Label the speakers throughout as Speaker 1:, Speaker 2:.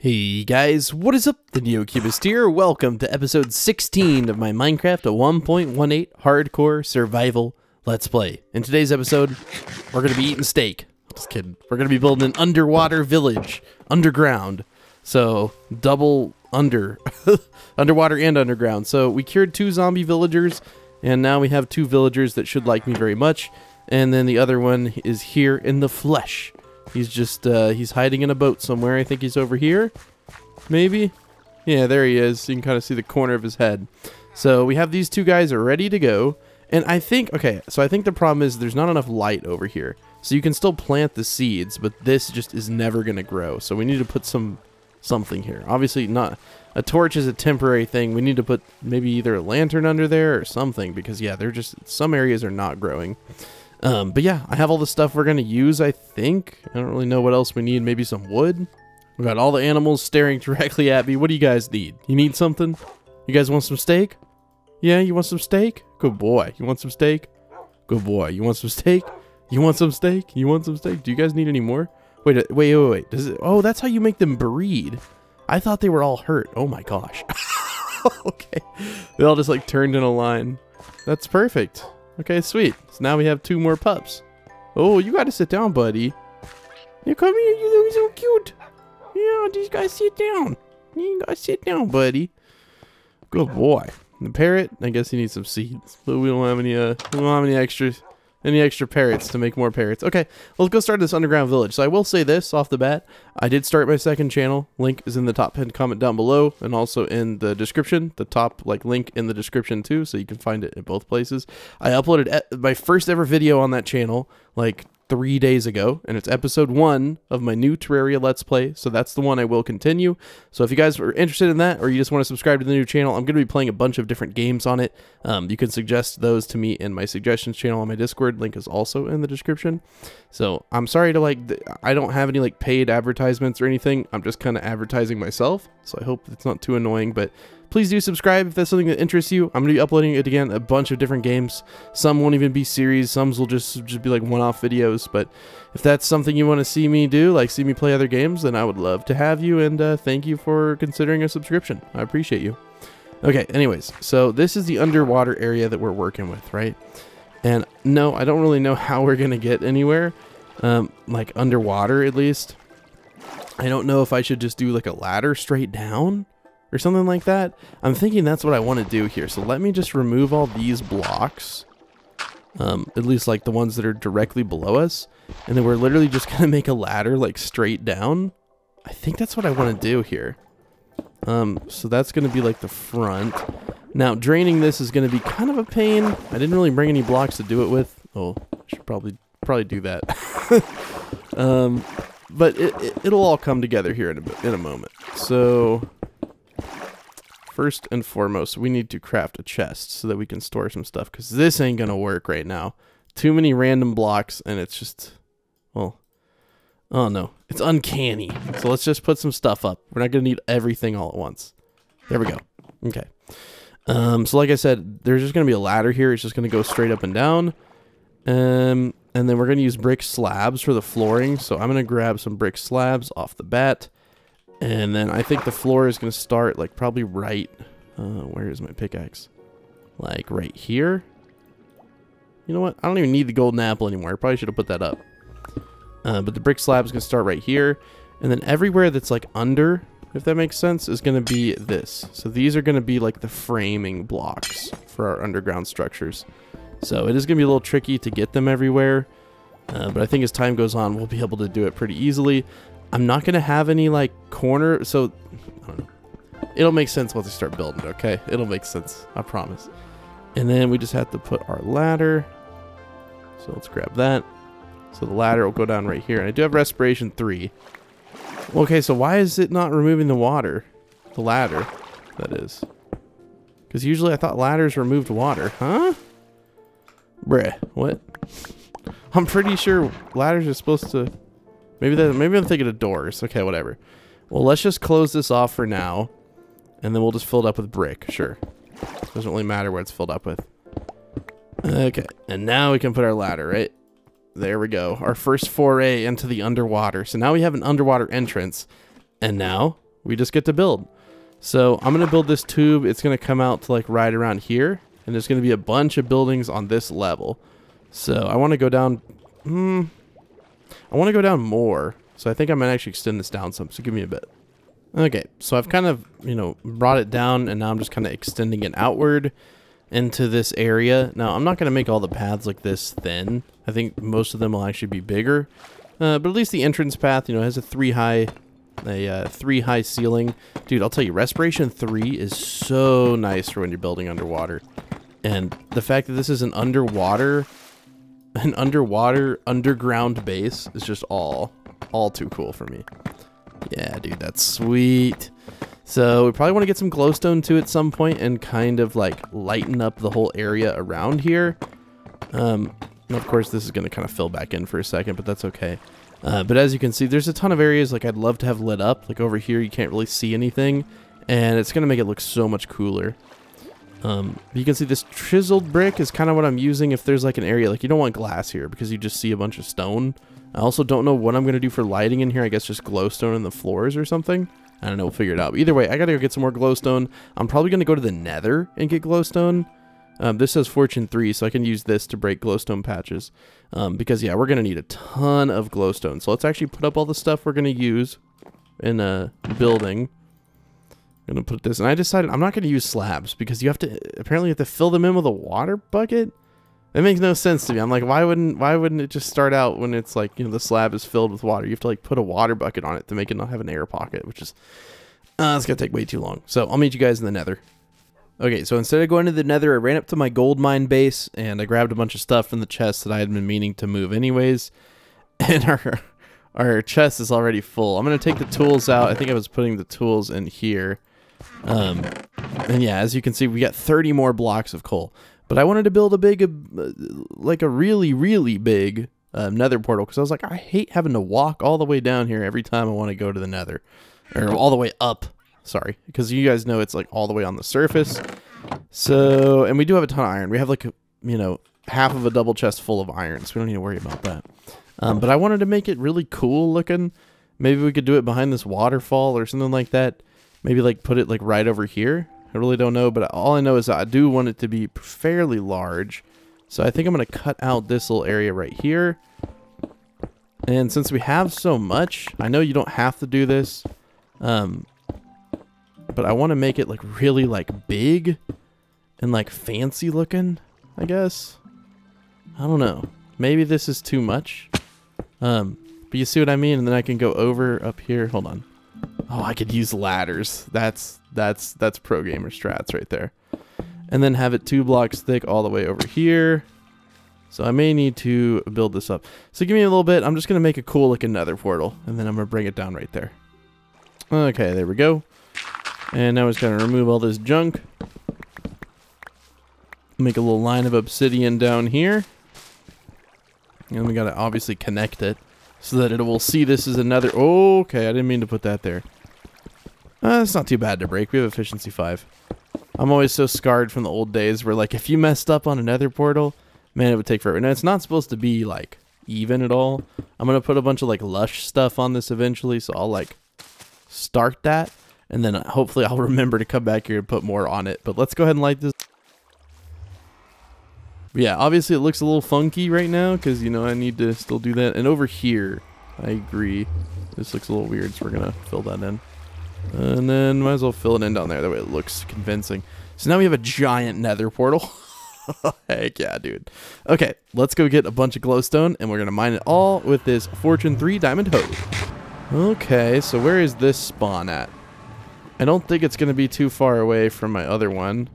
Speaker 1: Hey guys, what is up? The NeoCubest here. Welcome to episode 16 of my Minecraft 1.18 hardcore survival let's play. In today's episode, we're going to be eating steak. Just kidding. We're going to be building an underwater village, underground. So, double under, underwater and underground. So, we cured two zombie villagers, and now we have two villagers that should like me very much. And then the other one is here in the flesh. He's just, uh, he's hiding in a boat somewhere. I think he's over here. Maybe? Yeah, there he is. You can kind of see the corner of his head. So we have these two guys are ready to go. And I think, okay, so I think the problem is there's not enough light over here. So you can still plant the seeds, but this just is never going to grow. So we need to put some something here. Obviously not, a torch is a temporary thing. We need to put maybe either a lantern under there or something because yeah, they're just, some areas are not growing. Um, but yeah, I have all the stuff we're going to use, I think. I don't really know what else we need. Maybe some wood. We got all the animals staring directly at me. What do you guys need? You need something? You guys want some steak? Yeah, you want some steak? Good boy. You want some steak? Good boy. You want some steak? You want some steak? You want some steak? Do you guys need any more? Wait, uh, wait, wait, wait. Does it, oh, that's how you make them breed. I thought they were all hurt. Oh my gosh. okay. They all just like turned in a line. That's perfect. Okay, sweet. So now we have two more pups. Oh, you gotta sit down, buddy. You come here, you look so cute. Yeah, these guys sit down. You gotta sit down, buddy. Good boy. The parrot, I guess he needs some seeds, but we don't have any. Uh, we don't have any extras. Any extra parrots to make more parrots. Okay, let's go start this underground village. So I will say this off the bat. I did start my second channel. Link is in the top pinned comment down below and also in the description. The top like link in the description too, so you can find it in both places. I uploaded my first ever video on that channel like three days ago, and it's episode one of my new Terraria Let's Play. So that's the one I will continue. So if you guys are interested in that, or you just want to subscribe to the new channel, I'm going to be playing a bunch of different games on it. Um, you can suggest those to me in my suggestions channel on my Discord. Link is also in the description. So I'm sorry to like, I don't have any like paid advertisements or anything. I'm just kind of advertising myself. So I hope it's not too annoying, but please do subscribe if that's something that interests you. I'm going to be uploading it again, a bunch of different games. Some won't even be series. Some will just, just be like one-off videos. But if that's something you want to see me do, like see me play other games, then I would love to have you. And uh, thank you for considering a subscription. I appreciate you. Okay, anyways, so this is the underwater area that we're working with, right? And no, I don't really know how we're going to get anywhere, um, like underwater at least. I don't know if I should just do like a ladder straight down or something like that. I'm thinking that's what I want to do here. So let me just remove all these blocks. Um, at least like the ones that are directly below us. And then we're literally just going to make a ladder like straight down. I think that's what I want to do here. Um, so that's going to be like the front. Now draining this is going to be kind of a pain. I didn't really bring any blocks to do it with. Oh, I should probably probably do that. um, but it, it, will all come together here in a, in a moment. So first and foremost, we need to craft a chest so that we can store some stuff because this ain't going to work right now. Too many random blocks and it's just, well, oh no, it's uncanny. So let's just put some stuff up. We're not going to need everything all at once. There we go. Okay. Um, so like I said, there's just going to be a ladder here. It's just going to go straight up and down. Um, and then we're going to use brick slabs for the flooring. So I'm going to grab some brick slabs off the bat. And then I think the floor is going to start like probably right. Uh, where is my pickaxe? Like right here. You know what? I don't even need the golden apple anymore. I probably should have put that up. Uh, but the brick slab is going to start right here. And then everywhere that's like under, if that makes sense, is going to be this. So these are going to be like the framing blocks for our underground structures. So it is going to be a little tricky to get them everywhere. Uh, but I think as time goes on, we'll be able to do it pretty easily. I'm not going to have any like corner. So I don't know. It'll make sense once I start building okay? It'll make sense. I promise. And then we just have to put our ladder. So let's grab that. So the ladder will go down right here. And I do have respiration 3. Okay, so why is it not removing the water? The ladder, that is. Because usually I thought ladders removed water. Huh? Bruh, what? I'm pretty sure ladders are supposed to Maybe that maybe I'm thinking of doors. Okay, whatever. Well, let's just close this off for now. And then we'll just fill it up with brick. Sure. Doesn't really matter what it's filled up with. Okay. And now we can put our ladder, right? There we go. Our first foray into the underwater. So now we have an underwater entrance. And now we just get to build. So I'm going to build this tube. It's going to come out to like right around here. And there's going to be a bunch of buildings on this level. So I want to go down. Hmm. I want to go down more. So I think I might actually extend this down some. So give me a bit. Okay. So I've kind of, you know, brought it down. And now I'm just kind of extending it outward into this area. Now, I'm not going to make all the paths like this thin. I think most of them will actually be bigger. Uh, but at least the entrance path, you know, has a three high, a uh, three high ceiling. Dude, I'll tell you, Respiration 3 is so nice for when you're building underwater. And the fact that this is an underwater, an underwater underground base is just all, all too cool for me. Yeah, dude, that's sweet. So we probably want to get some glowstone too at some point and kind of like lighten up the whole area around here. Um, of course, this is going to kind of fill back in for a second, but that's okay. Uh, but as you can see, there's a ton of areas like I'd love to have lit up. Like over here, you can't really see anything, and it's going to make it look so much cooler. Um, you can see this chiseled brick is kind of what I'm using if there's like an area, like you don't want glass here because you just see a bunch of stone. I also don't know what I'm going to do for lighting in here. I guess just glowstone in the floors or something. I don't know, we'll figure it out. But either way, I gotta go get some more glowstone. I'm probably gonna go to the nether and get glowstone. Um, this says fortune 3, so I can use this to break glowstone patches. Um, because, yeah, we're going to need a ton of glowstone. So let's actually put up all the stuff we're going to use in a building. I'm to put this, and I decided I'm not to use slabs because you have to, apparently you have to fill them in with a water bucket. It makes no sense to me. I'm like, why wouldn't, why wouldn't it just start out when it's like, you know, the slab is filled with water? You have to like put a water bucket on it to make it not have an air pocket, which is, uh, it's to take way too long. So I'll meet you guys in the nether. Okay, so instead of going to the nether, I ran up to my gold mine base and I grabbed a bunch of stuff from the chest that I had been meaning to move anyways. And our our chest is already full. I'm to take the tools out. I think I was putting the tools in here. Um, and yeah, as you can see, we got 30 more blocks of coal. But I wanted to build a big, uh, like a really, really big uh, nether portal because I was like, I hate having to walk all the way down here every time I want to go to the nether. Or all the way up sorry, because you guys know it's like all the way on the surface. So, and we do have a ton of iron. We have like, you know, half of a double chest full of iron, so we don't need to worry about that. Um, but I wanted to make it really cool looking. Maybe we could do it behind this waterfall or something like that. Maybe like put it like right over here. I really don't know, but all I know is I do want it to be fairly large. So I think I'm going to cut out this little area right here. And since we have so much, I know you don't have to do this. Um, but I want to make it like really like big and like fancy looking, I guess. I don't know. Maybe this is too much. Um, but you see what I mean? And then I can go over up here. Hold on. Oh, I could use ladders. That's that's that's pro gamer strats right there. And then have it two blocks thick all the way over here. So I may need to build this up. So give me a little bit. I'm just going to make a cool looking nether portal. And then I'm going to bring it down right there. Okay, there we go. And now it's going to remove all this junk. Make a little line of obsidian down here. And we got to obviously connect it so that it will see this as another... Okay, I didn't mean to put that there. Uh, it's not too bad to break. We have efficiency 5. I'm always so scarred from the old days where, like, if you messed up on another portal, man, it would take forever. Now, it's not supposed to be, like, even at all. I'm going to put a bunch of, like, lush stuff on this eventually, so I'll, like, start that and then hopefully I'll remember to come back here and put more on it. But let's go ahead and light this. But yeah, obviously it looks a little funky right now because, you know, I need to still do that. And over here, I agree. This looks a little weird, so we're going to fill that in. And then might as well fill it in down there. That way it looks convincing. So now we have a giant nether portal. Heck yeah, dude. Okay, let's go get a bunch of glowstone, and we're going to mine it all with this Fortune 3 Diamond Hoe. Okay, so where is this spawn at? I don't think it's going to be too far away from my other one.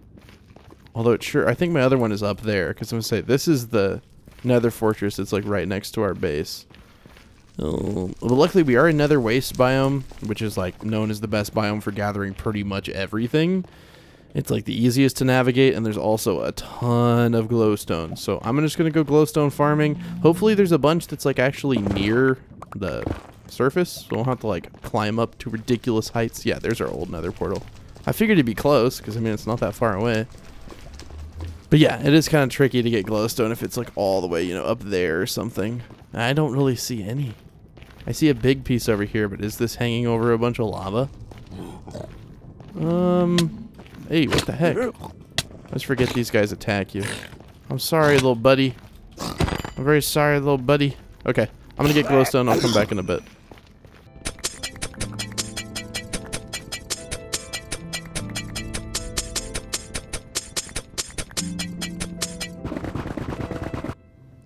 Speaker 1: Although it sure, I think my other one is up there. Because I'm going to say, this is the nether fortress that's like right next to our base. Um, oh, well, luckily we are in nether waste biome, which is like known as the best biome for gathering pretty much everything. It's like the easiest to navigate, and there's also a ton of glowstone. So I'm just to go glowstone farming. Hopefully there's a bunch that's like actually near the surface, so we don't have to like climb up to ridiculous heights. Yeah, there's our old nether portal. I figured it'd be close, because I mean, it's not that far away. But yeah, it is kind of tricky to get glowstone if it's like all the way, you know, up there or something. I don't really see any. I see a big piece over here, but is this hanging over a bunch of lava? Um, hey, what the heck? Let's forget these guys attack you. I'm sorry, little buddy. I'm very sorry, little buddy. Okay, I'm gonna get glowstone. I'll come back in a bit.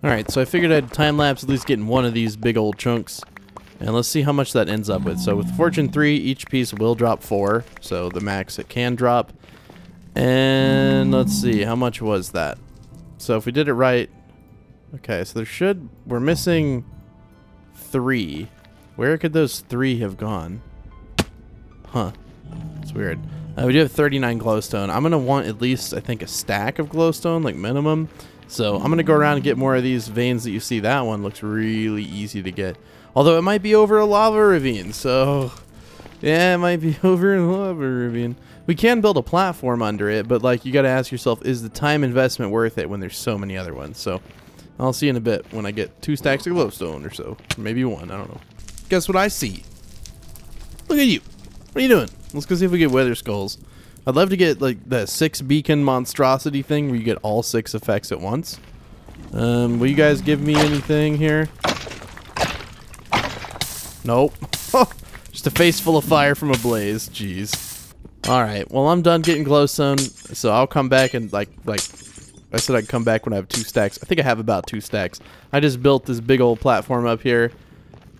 Speaker 1: Alright, so I figured I'd time-lapse at least getting one of these big old chunks. And let's see how much that ends up with. So with Fortune 3, each piece will drop 4. So the max it can drop. And let's see, how much was that? So if we did it right... Okay, so there should... We're missing 3. Where could those 3 have gone? Huh. It's weird. Uh, we do have 39 glowstone. I'm going to want at least, I think, a stack of glowstone, like minimum. So I'm going to go around and get more of these veins that you see. That one looks really easy to get. Although it might be over a lava ravine, so... Yeah, it might be over a lava ravine. We can build a platform under it, but like you got to ask yourself, is the time investment worth it when there's so many other ones? So I'll see in a bit when I get two stacks of glowstone or so. Maybe one, I don't know. Guess what I see? Look at you. What are you doing? Let's go see if we get wither skulls. I'd love to get like the six beacon monstrosity thing where you get all six effects at once. Um, will you guys give me anything here? Nope. Just a face full of fire from a blaze. Jeez. Alright, well I'm done getting glowstone, so I'll come back and like, like, I said I'd come back when I have two stacks. I think I have about two stacks. I just built this big old platform up here.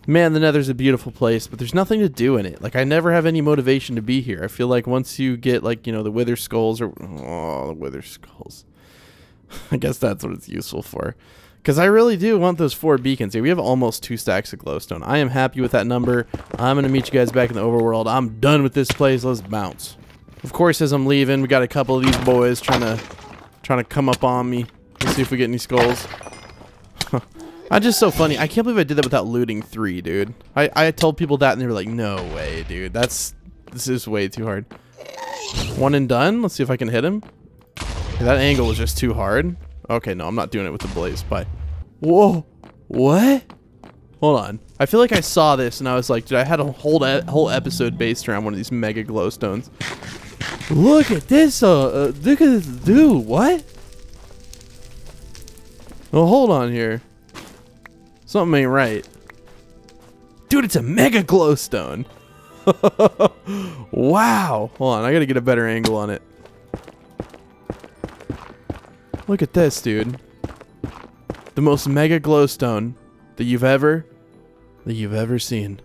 Speaker 1: Man, the nether's a beautiful place, but there's nothing to do in it. Like, I never have any motivation to be here. I feel like once you get, like, you know, the wither skulls or... Oh, the wither skulls. I guess that's what it's useful for. Because I really do want those four beacons here. We have almost two stacks of glowstone. I am happy with that number. I'm going to meet you guys back in the overworld. I'm done with this place. Let's bounce. Of course, as I'm leaving, we got a couple of these boys trying to trying to come up on me. Let's see if we get any skulls. I'm just so funny. I can't believe I did that without looting three, dude. I, I told people that and they were like, no way, dude. That's This is way too hard. One and done. Let's see if I can hit him. that angle was just too hard. Okay, no, I'm not doing it with the blaze. Bye. Whoa. What? Hold on. I feel like I saw this and I was like, dude, I had a whole e whole episode based around one of these mega glowstones. Look at this. Uh, uh look at this dude. What? Well, hold on here. Something ain't right. Dude, it's a mega glowstone. wow. Hold on, I gotta get a better angle on it. Look at this, dude. The most mega glowstone that you've ever that you've ever seen.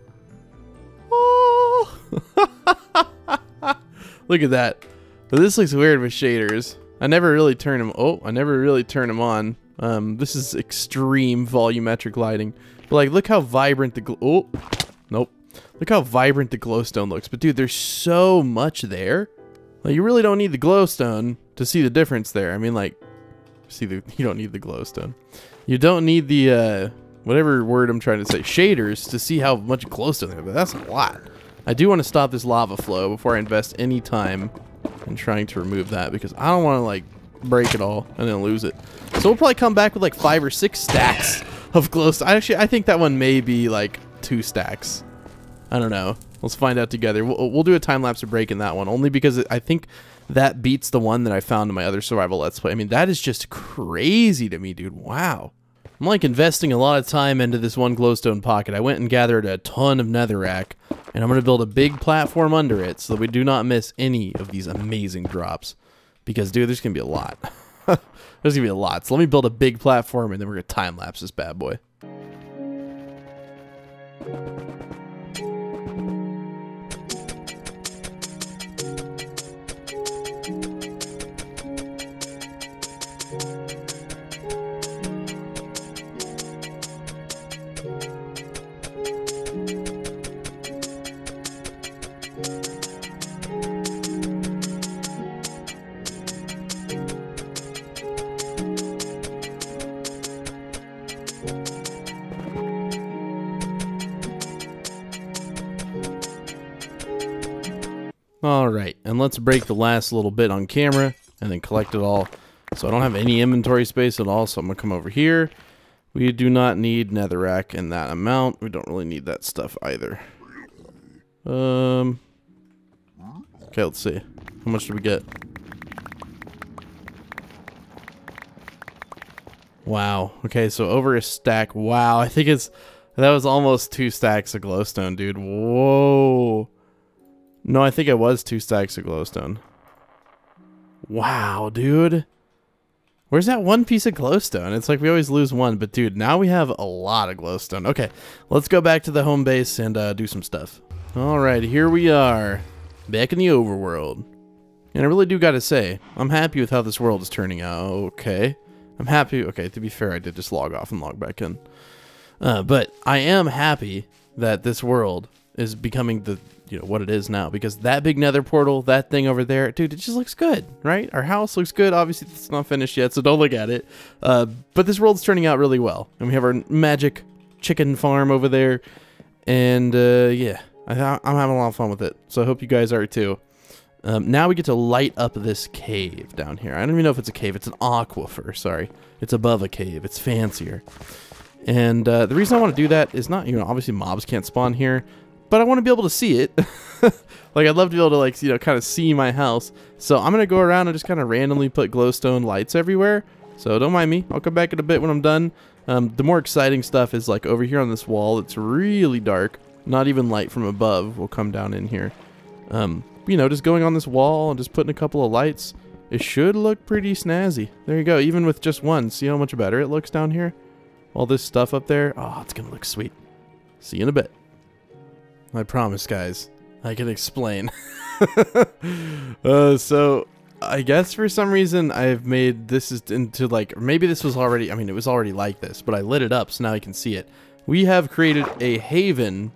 Speaker 1: Oh. Look at that. This looks weird with shaders. I never really turn them. Oh, I never really turn them on. Um, this is extreme volumetric lighting. But like, look how vibrant the oh, nope. Look how vibrant the glowstone looks. But dude, there's so much there. Like, you really don't need the glowstone to see the difference there. I mean, like, see the you don't need the glowstone. You don't need the uh, whatever word I'm trying to say shaders to see how much glowstone there. But that's a lot. I do want to stop this lava flow before I invest any time in trying to remove that because I don't want to like break it all and then lose it. So we'll probably come back with like five or six stacks of glowstone. Actually, I think that one may be like two stacks. I don't know. Let's find out together. We'll, we'll do a time lapse of breaking that one only because I think that beats the one that I found in my other survival let's play. I mean, that is just crazy to me, dude. Wow. I'm like investing a lot of time into this one glowstone pocket. I went and gathered a ton of netherrack, and I'm going to build a big platform under it so that we do not miss any of these amazing drops. Because, dude, there's to be a lot. there's to be a lot. So let me build a big platform, and then we're going to time-lapse this bad boy. Let's break the last little bit on camera and then collect it all. So I don't have any inventory space at all, so I'm going to come over here. We do not need netherrack in that amount. We don't really need that stuff either. Um, Okay, let's see. How much do we get? Wow. Okay, so over a stack. Wow, I think it's that was almost two stacks of glowstone, dude. Whoa. No, I think it was two stacks of glowstone. Wow, dude. Where's that one piece of glowstone? It's like we always lose one, but dude, now we have a lot of glowstone. Okay, let's go back to the home base and uh, do some stuff. All right, here we are, back in the overworld. And I really do gotta say, I'm happy with how this world is turning out. Okay. I'm happy. Okay, to be fair, I did just log off and log back in. Uh, but I am happy that this world is becoming the you know what it is now because that big nether portal that thing over there dude it just looks good right? Our house looks good. Obviously it's not finished yet so don't look at it. Uh, but this world's turning out really well and we have our magic chicken farm over there and uh, yeah I, am having a lot of fun with it so i hope you guys are too. Um, now we get to light up this cave down here. I don't even know if it's a cave it's an aquifer sorry. It's above a cave it's fancier. And uh, the reason I want to do that is not, you know, obviously mobs can't spawn here, but I want to be able to see it. like, I'd love to be able to, like, you know, kind of see my house. So I'm going to go around and just kind of randomly put glowstone lights everywhere. So don't mind me. I'll come back in a bit when I'm done. Um, the more exciting stuff is, like, over here on this wall. It's really dark. Not even light from above will come down in here. Um, you know, just going on this wall and just putting a couple of lights. It should look pretty snazzy. There you go. Even with just one. See how much better it looks down here? all this stuff up there. Oh, it's going to look sweet. See you in a bit. I promise, guys. I can explain. uh, so, I guess for some reason I've made this into like, maybe this was already, I mean, it was already like this, but I lit it up so now I can see it. We have created a haven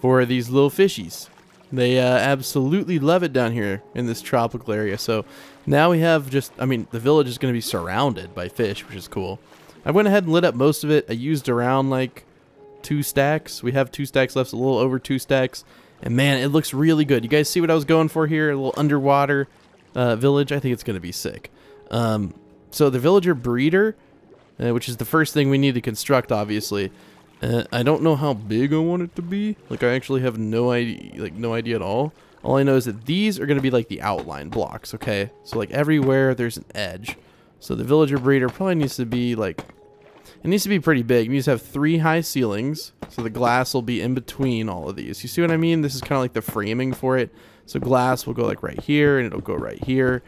Speaker 1: for these little fishies. They uh, absolutely love it down here in this tropical area. So now we have just, I mean, the village is going to be surrounded by fish, which is cool. I went ahead and lit up most of it. I used around like two stacks. We have two stacks left, a little over two stacks. And man, it looks really good. You guys see what I was going for here? A little underwater uh, village. I think it's going to be sick. Um, so the villager breeder, uh, which is the first thing we need to construct, obviously. Uh, I don't know how big I want it to be. Like I actually have no idea, like no idea at all. All I know is that these are going to be like the outline blocks, okay? So like everywhere there's an edge. So the villager breeder probably needs to be like, it needs to be pretty big. It needs to have three high ceilings. So the glass will be in between all of these. You see what I mean? This is kind of like the framing for it. So glass will go like right here and it'll go right here.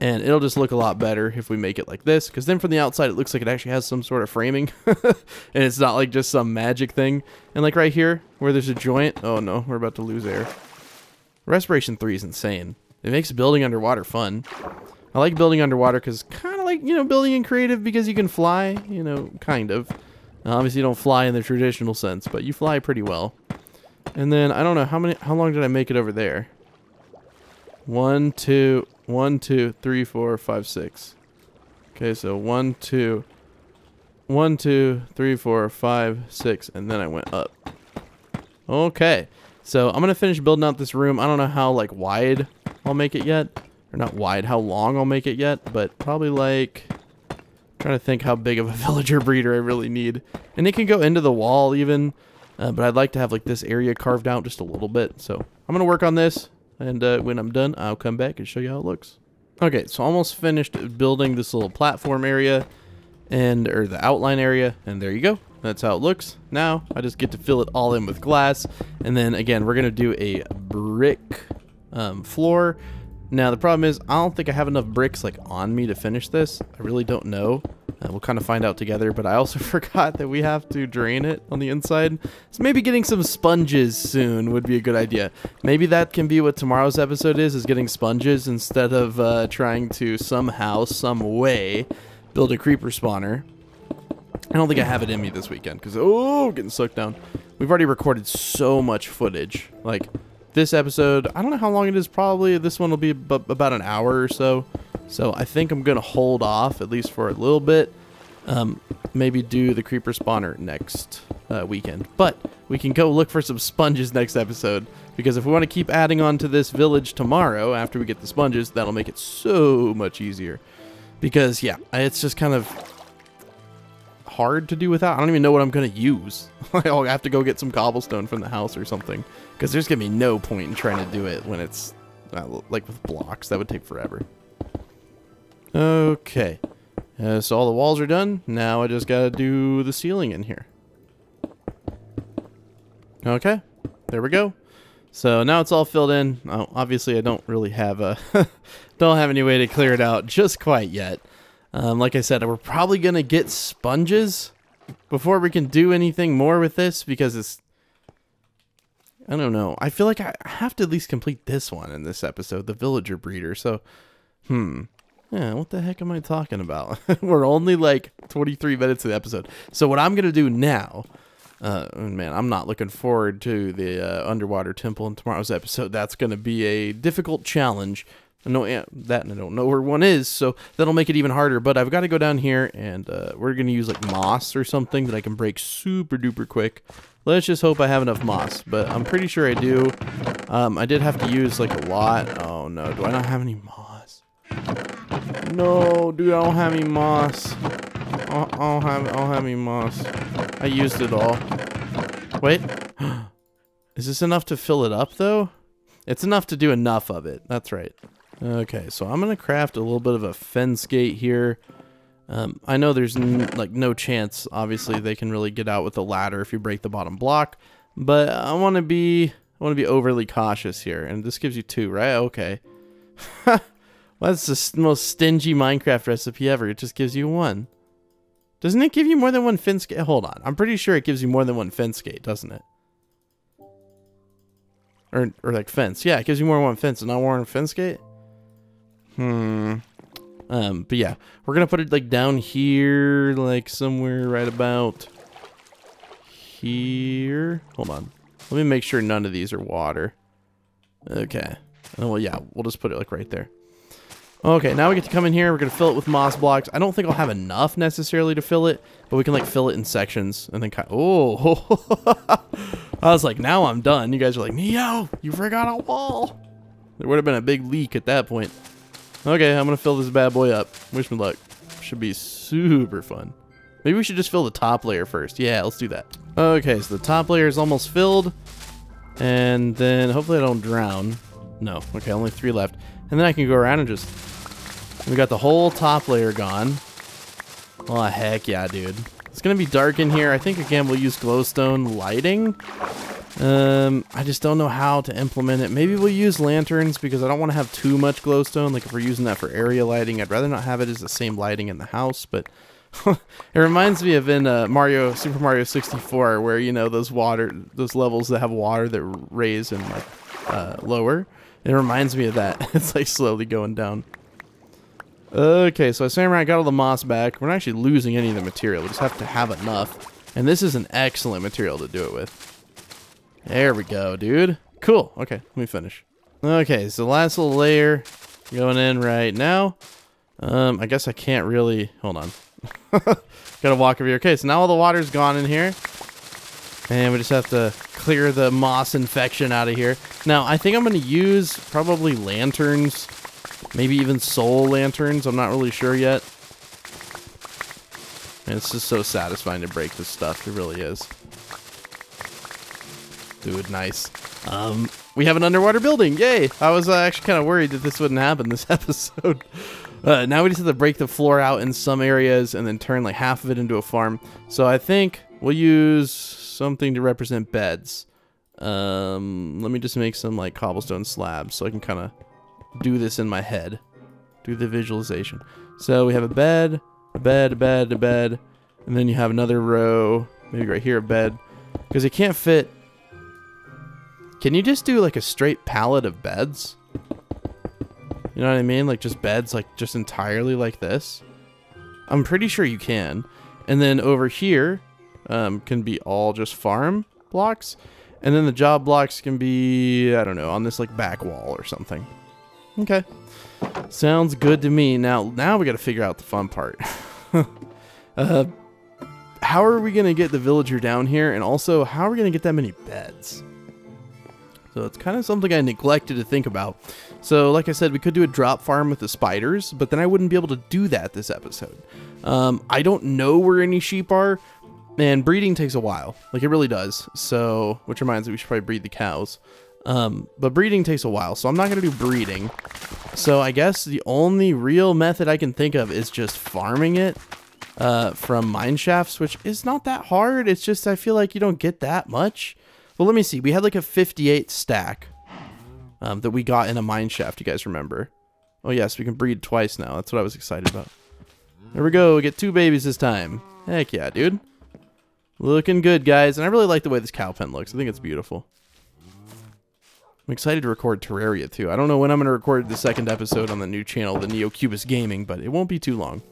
Speaker 1: And it'll just look a lot better if we make it like this. Because then from the outside, it looks like it actually has some sort of framing. and it's not like just some magic thing. And like right here, where there's a joint. Oh no, we're about to lose air. Respiration 3 is insane. It makes building underwater fun. I like building underwater because kind like, you know, building in creative because you can fly, you know, kind of. obviously, you don't fly in the traditional sense, but you fly pretty well. And then, I don't know, how many, how long did I make it over there? One, two, one, two, three, four, five, six. Okay, so one, two, one, two, three, four, five, six, and then I went up. Okay, so I'm going to finish building out this room. I don't know how, like, wide I'll make it yet or not wide, how long I'll make it yet, but probably like, trying to think how big of a villager breeder I really need. And it can go into the wall even, uh, but I'd like to have like this area carved out just a little bit. So I'm going to work on this, and uh, when I'm done, I'll come back and show you how it looks. Okay, so almost finished building this little platform area, and or the outline area, and there you go. That's how it looks. Now, I just get to fill it all in with glass, and then again, we're going to do a brick um, floor now, the problem is, I don't think I have enough bricks, like, on me to finish this. I really don't know. Uh, we'll kind of find out together, but I also forgot that we have to drain it on the inside. So maybe getting some sponges soon would be a good idea. Maybe that can be what tomorrow's episode is, is getting sponges instead of uh, trying to somehow, some way, build a creeper spawner. I don't think I have it in me this weekend, because, oh, getting sucked down. We've already recorded so much footage. Like, this episode, I don't know how long it is. Probably this one will be about an hour or so. So I think I'm going to hold off at least for a little bit. Um, maybe do the creeper spawner next uh, weekend. But we can go look for some sponges next episode. Because if we want to keep adding on to this village tomorrow after we get the sponges, that'll make it so much easier. Because, yeah, it's just kind of hard to do without. I don't even know what I'm going to use. I'll have to go get some cobblestone from the house or something. Because there's going to be no point in trying to do it when it's like with blocks. That would take forever. Okay. Uh, so all the walls are done. Now I just gotta do the ceiling in here. Okay. There we go. So now it's all filled in. Oh, obviously, I don't really have a don't have any way to clear it out just quite yet. Um, like I said, we're probably gonna get sponges before we can do anything more with this because it's I don't know. I feel like I have to at least complete this one in this episode, the villager breeder. So, hmm. Yeah, what the heck am I talking about? We're only like 23 minutes of the episode. So what I'm going to do now, uh, man, I'm not looking forward to the uh, underwater temple in tomorrow's episode. That's going to be a difficult challenge. I know that and I don't know where one is, so that'll make it even harder. But I've got to go down here and uh, we're going to use like moss or something that I can break super duper quick. Let's just hope I have enough moss, but I'm pretty sure I do. Um, I did have to use like a lot. Oh no, do I not have any moss? No, dude, I don't have any moss. I don't have, I don't have any moss. I used it all. Wait, is this enough to fill it up though? It's enough to do enough of it. That's right. Okay, so I'm gonna craft a little bit of a fence gate here. Um, I know there's like no chance, obviously, they can really get out with a ladder if you break the bottom block, but I want to be I want to be overly cautious here, and this gives you two, right? Okay. That's the most stingy Minecraft recipe ever. It just gives you one. Doesn't it give you more than one fence gate? Hold on. I'm pretty sure it gives you more than one fence gate, doesn't it? Or, or like fence. Yeah, it gives you more than one fence and not one fence gate. Hmm. Um, but yeah, we're gonna put it like down here, like somewhere right about here. Hold on. Let me make sure none of these are water. Okay. Oh, well, yeah, we'll just put it like right there. Okay, now we get to come in here. We're going to fill it with moss blocks. I don't think I'll have enough necessarily to fill it, but we can like fill it in sections and then kind oh, I was like, now I'm done. You guys are like, Neo, you forgot a wall. There would have been a big leak at that point. Okay, I'm to fill this bad boy up. Wish me luck. Should be super fun. Maybe we should just fill the top layer first. Yeah, let's do that. Okay, so the top layer is almost filled. And then hopefully I don't drown. No. Okay, only three left. And then I can go around and just... We got the whole top layer gone. Oh, heck yeah, dude. It's to be dark in here. I think, again, we'll use glowstone lighting. Um, I just don't know how to implement it. Maybe we'll use lanterns because I don't want to have too much glowstone. Like if we're using that for area lighting, I'd rather not have it as the same lighting in the house. But it reminds me of in uh, Mario, Super Mario 64, where you know those water, those levels that have water that raise and like uh, lower. It reminds me of that. it's like slowly going down. Okay, so I around, got all the moss back. We're not actually losing any of the material. We just have to have enough. And this is an excellent material to do it with. There we go, dude. Cool. Okay, let me finish. Okay, so last little layer going in right now. Um, I guess I can't really... Hold on. Gotta walk over here. Okay, so now all the water's gone in here. And we just have to clear the moss infection out of here. Now, I think I'm going to use probably lanterns. Maybe even soul lanterns. I'm not really sure yet. And it's just so satisfying to break this stuff. It really is. Dude, nice. Um, we have an underwater building. Yay! I was uh, actually kind of worried that this wouldn't happen this episode. Uh, now we just have to break the floor out in some areas and then turn like half of it into a farm. So I think we'll use something to represent beds. Um, let me just make some like cobblestone slabs so I can kind of do this in my head. Do the visualization. So we have a bed, a bed, a bed, a bed, and then you have another row, maybe right here, a bed. Because it can't fit. Can you just do like a straight pallet of beds? You know what I mean? Like just beds, like just entirely like this. I'm pretty sure you can. And then over here um, can be all just farm blocks. And then the job blocks can be, I don't know, on this like back wall or something. Okay. Sounds good to me. Now, now we got to figure out the fun part. uh, how are we going to get the villager down here? And also, how are we going to get that many beds? So it's kind of something I neglected to think about. So like I said, we could do a drop farm with the spiders, but then I wouldn't be able to do that this episode. Um, I don't know where any sheep are, and breeding takes a while. Like it really does. So, which reminds me, we should probably breed the cows. Um, but breeding takes a while, so I'm not going to do breeding. So I guess the only real method I can think of is just farming it uh, from mine shafts, which is not that hard. It's just I feel like you don't get that much. Well, let me see. We had like a 58 stack um, that we got in a mine shaft. You guys remember? Oh yes, we can breed twice now. That's what I was excited about. There we go. We get two babies this time. Heck yeah, dude. Looking good, guys. And I really like the way this cow pen looks. I think it's beautiful. I'm excited to record Terraria too. I don't know when I'm going to record the second episode on the new channel, the NeoCubest Gaming, but it won't be too long.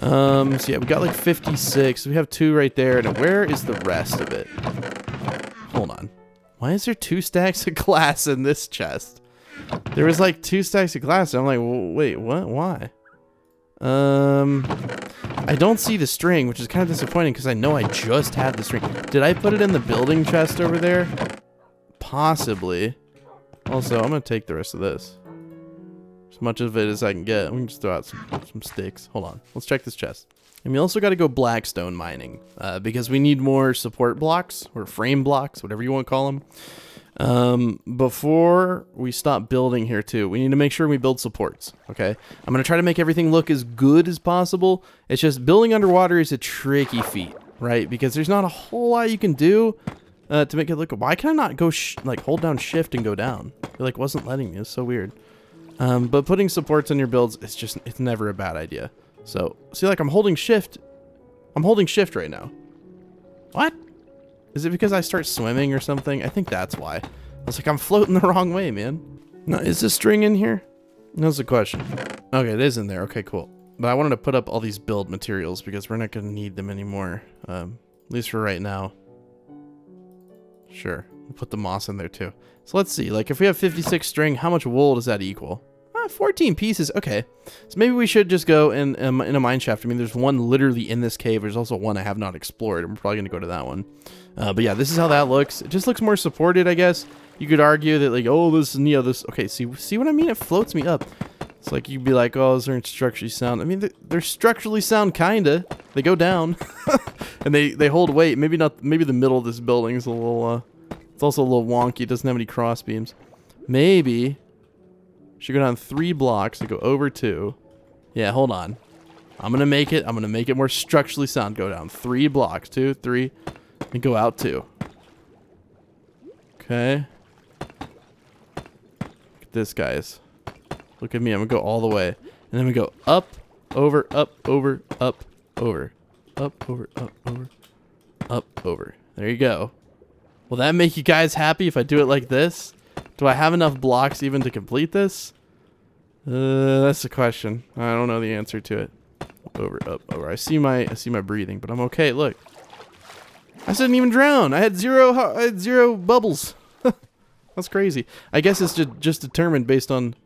Speaker 1: Um, so yeah, we got like 56. We have two right there. And where is the rest of it? Hold on. Why is there two stacks of glass in this chest? There was like two stacks of glass. and I'm like, wait, what? Why? Um, I don't see the string, which is kind of disappointing because I know I just had the string. Did I put it in the building chest over there? Possibly. Also, I'm going to take the rest of this. As much of it as I can get. We can just throw out some, some sticks. Hold on. Let's check this chest. And we also got to go blackstone mining uh, because we need more support blocks or frame blocks, whatever you want to call them. Um, before we stop building here too, we need to make sure we build supports. Okay. I'm going to try to make everything look as good as possible. It's just building underwater is a tricky feat, right? Because there's not a whole lot you can do uh, to make it look. Why can I not go like hold down shift and go down? It like wasn't letting me. It's so weird. Um, but putting supports on your builds, it's just it's never a bad idea. So see, like I'm holding shift. I'm holding shift right now. What? Is it because I start swimming or something? I think that's why. I was like, I'm floating the wrong way, man. Now, is this string in here? That's the question. Okay, it is in there. Okay, cool. But I wanted to put up all these build materials because we're not going to need them anymore. Um, at least for right now. Sure. We'll put the moss in there too. So let's see. Like if we have 56 string, how much wool does that equal? Ah, 14 pieces. Okay. So maybe we should just go in, um, in a mine shaft. I mean, there's one literally in this cave. There's also one I have not explored. I'm probably going to go to that one. Uh, but yeah, this is how that looks. It just looks more supported, I guess. You could argue that like, oh, this is Neo. This okay. See, see what I mean? It floats me up. It's like you'd be like, oh, is there structurally sound? I mean, they're, they're structurally sound, kinda. They go down, and they they hold weight. Maybe not. Maybe the middle of this building is a little. Uh, it's also a little wonky. It doesn't have any cross beams. Maybe should go down three blocks to go over two. Yeah, hold on. I'm gonna make it. I'm gonna make it more structurally sound. Go down three blocks, two, three, and go out two. Okay. Look at this, guys. Look at me. I'm gonna go all the way, and then we go up, over, up, over, up, over, up, over, up, over, up, over. There you go. Will that make you guys happy if I do it like this? Do I have enough blocks even to complete this? Uh, that's the question. I don't know the answer to it. Over, up, over. I see my, I see my breathing, but I'm okay. Look, I didn't even drown. I had zero, I had zero bubbles. that's crazy. I guess it's just just determined based on,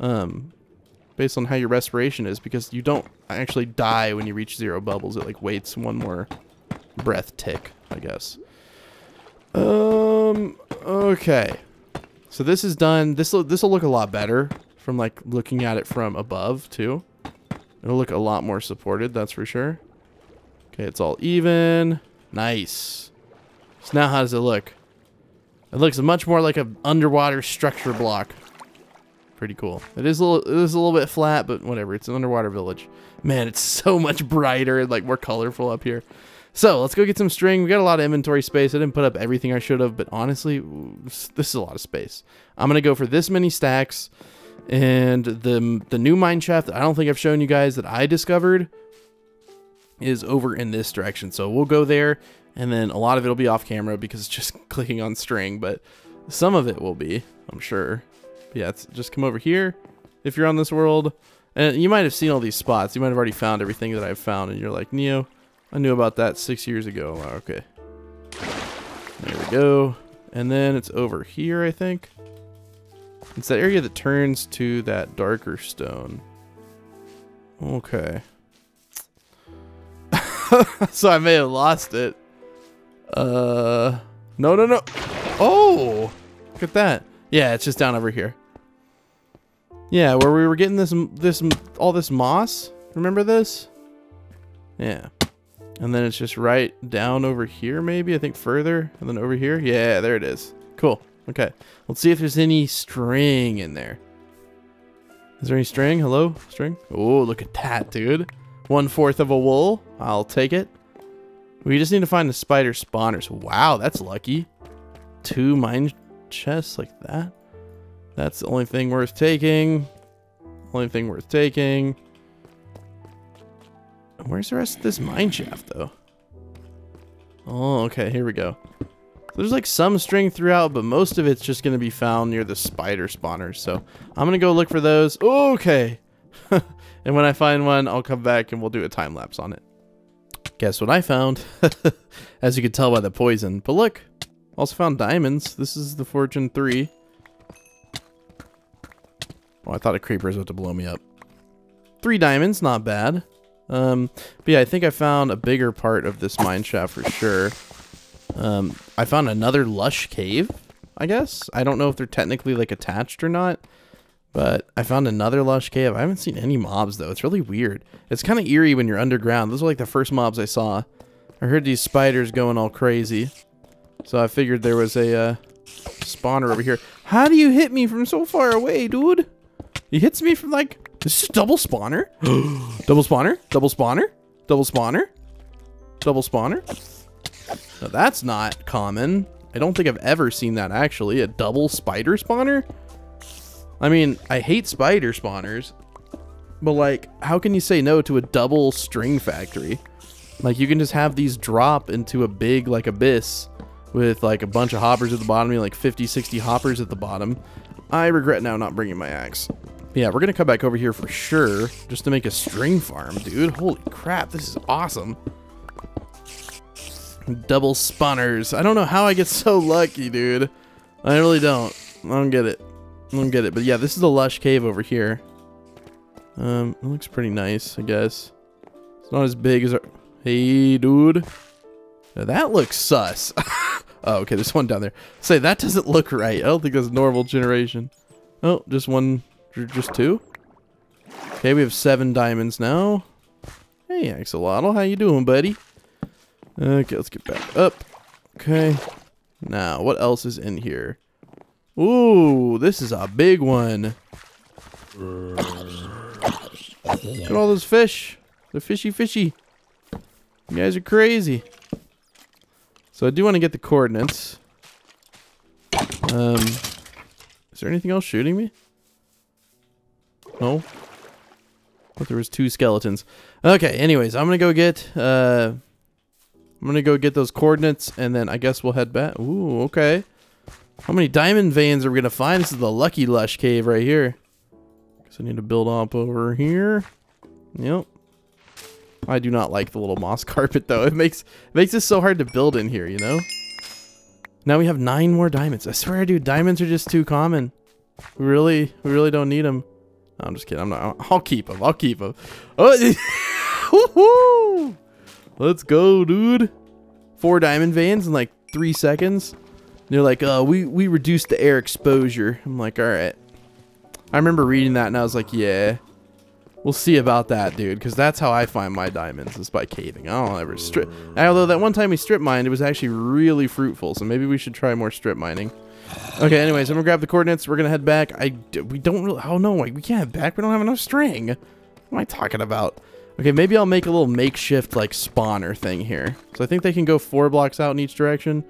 Speaker 1: um, based on how your respiration is, because you don't actually die when you reach zero bubbles. It like waits one more breath tick, I guess. Um. Okay. So this is done. This this will look a lot better from like looking at it from above too. It'll look a lot more supported. That's for sure. Okay, it's all even. Nice. So now how does it look? It looks much more like an underwater structure block. Pretty cool. It is a little, it is a little bit flat, but whatever. It's an underwater village. Man, it's so much brighter and like more colorful up here. So let's go get some string. We got a lot of inventory space. I didn't put up everything I should have, but honestly, this is a lot of space. I'm going to go for this many stacks. And the, the new mine shaft that I don't think I've shown you guys that I discovered is over in this direction. So we'll go there and then a lot of it will be off camera because it's just clicking on string, but some of it will be, I'm sure. But yeah, it's just come over here if you're on this world. And you might have seen all these spots. You might have already found everything that I've found and you're like, Neo, I knew about that six years ago. okay. There we go. And then it's over here, I think. It's that area that turns to that darker stone. Okay. so I may have lost it. Uh, no, no, no. Oh, look at that. Yeah, it's just down over here. Yeah, where we were getting this, this, all this moss. Remember this? Yeah. And then it's just right down over here, maybe. I think further. And then over here. Yeah, there it is. Cool. Okay. Let's see if there's any string in there. Is there any string? Hello? String? Oh, look at that, dude. One fourth of a wool. I'll take it. We just need to find the spider spawners. Wow, that's lucky. Two mine chests like that. That's the only thing worth taking. Only thing worth taking. Where's the rest of this mine shaft, though? Oh, okay, here we go. There's like some string throughout, but most of it's just going to be found near the spider spawners. So I'm going to go look for those. Okay. and when I find one, I'll come back and we'll do a time lapse on it. Guess what I found? As you can tell by the poison. But look, also found diamonds. This is the Fortune 3. Oh, I thought a creeper was about to blow me up. Three diamonds, not bad. Um, but yeah, I think I found a bigger part of this mine shaft for sure. Um, I found another lush cave, I guess. I don't know if they're technically like attached or not, but I found another lush cave. I haven't seen any mobs though. It's really weird. It's kind of eerie when you're underground. Those are like the first mobs I saw. I heard these spiders going all crazy. So I figured there was a uh, spawner over here. How do you hit me from so far away, dude? He hits me from like this is double spawner. double spawner. Double spawner. Double spawner. Double spawner. Now that's not common. I don't think I've ever seen that actually. A double spider spawner? I mean, I hate spider spawners. But like, how can you say no to a double string factory? Like you can just have these drop into a big like abyss with like a bunch of hoppers at the bottom, like 50, 60 hoppers at the bottom. I regret now not bringing my axe. Yeah, we're gonna come back over here for sure, just to make a string farm, dude. Holy crap, this is awesome. Double spawners. I don't know how I get so lucky, dude. I really don't. I don't get it. I don't get it. But yeah, this is the lush cave over here. Um, it looks pretty nice, I guess. It's not as big as our... Hey, dude. Now that looks sus. oh, okay, there's one down there. Say, that doesn't look right. I don't think that's normal generation. Oh, just one just two? Okay, we have seven diamonds now. Hey, Axolotl, how you doing, buddy? Okay, let's get back up. Okay. Now, what else is in here? Ooh, this is a big one. Look at all those fish. They're fishy fishy. You guys are crazy. So I do want to get the coordinates. Um, is there anything else shooting me? No? But there was two skeletons. Okay, anyways, I'm gonna go get uh I'm gonna go get those coordinates and then I guess we'll head back. Ooh, okay. How many diamond veins are we gonna find? This is the lucky lush cave right here. Guess I need to build up over here. Yep. I do not like the little moss carpet though. It makes it makes it so hard to build in here, you know? Now we have nine more diamonds. I swear, dude, diamonds are just too common. We really, we really don't need them. I'm just kidding. I'm not. I'll keep them. I'll keep them. Oh, let's go, dude. Four diamond veins in like three seconds. They're like, uh, we we reduced the air exposure. I'm like, all right. I remember reading that and I was like, yeah, we'll see about that, dude. Because that's how I find my diamonds is by caving. I don't ever strip. Although that one time we strip mined, it was actually really fruitful. So maybe we should try more strip mining. Okay, anyways, I'm gonna grab the coordinates. We're gonna head back. I we don't really. Oh no, we can't head back. We don't have enough string. What am I talking about? Okay, maybe I'll make a little makeshift like spawner thing here. So I think they can go four blocks out in each direction.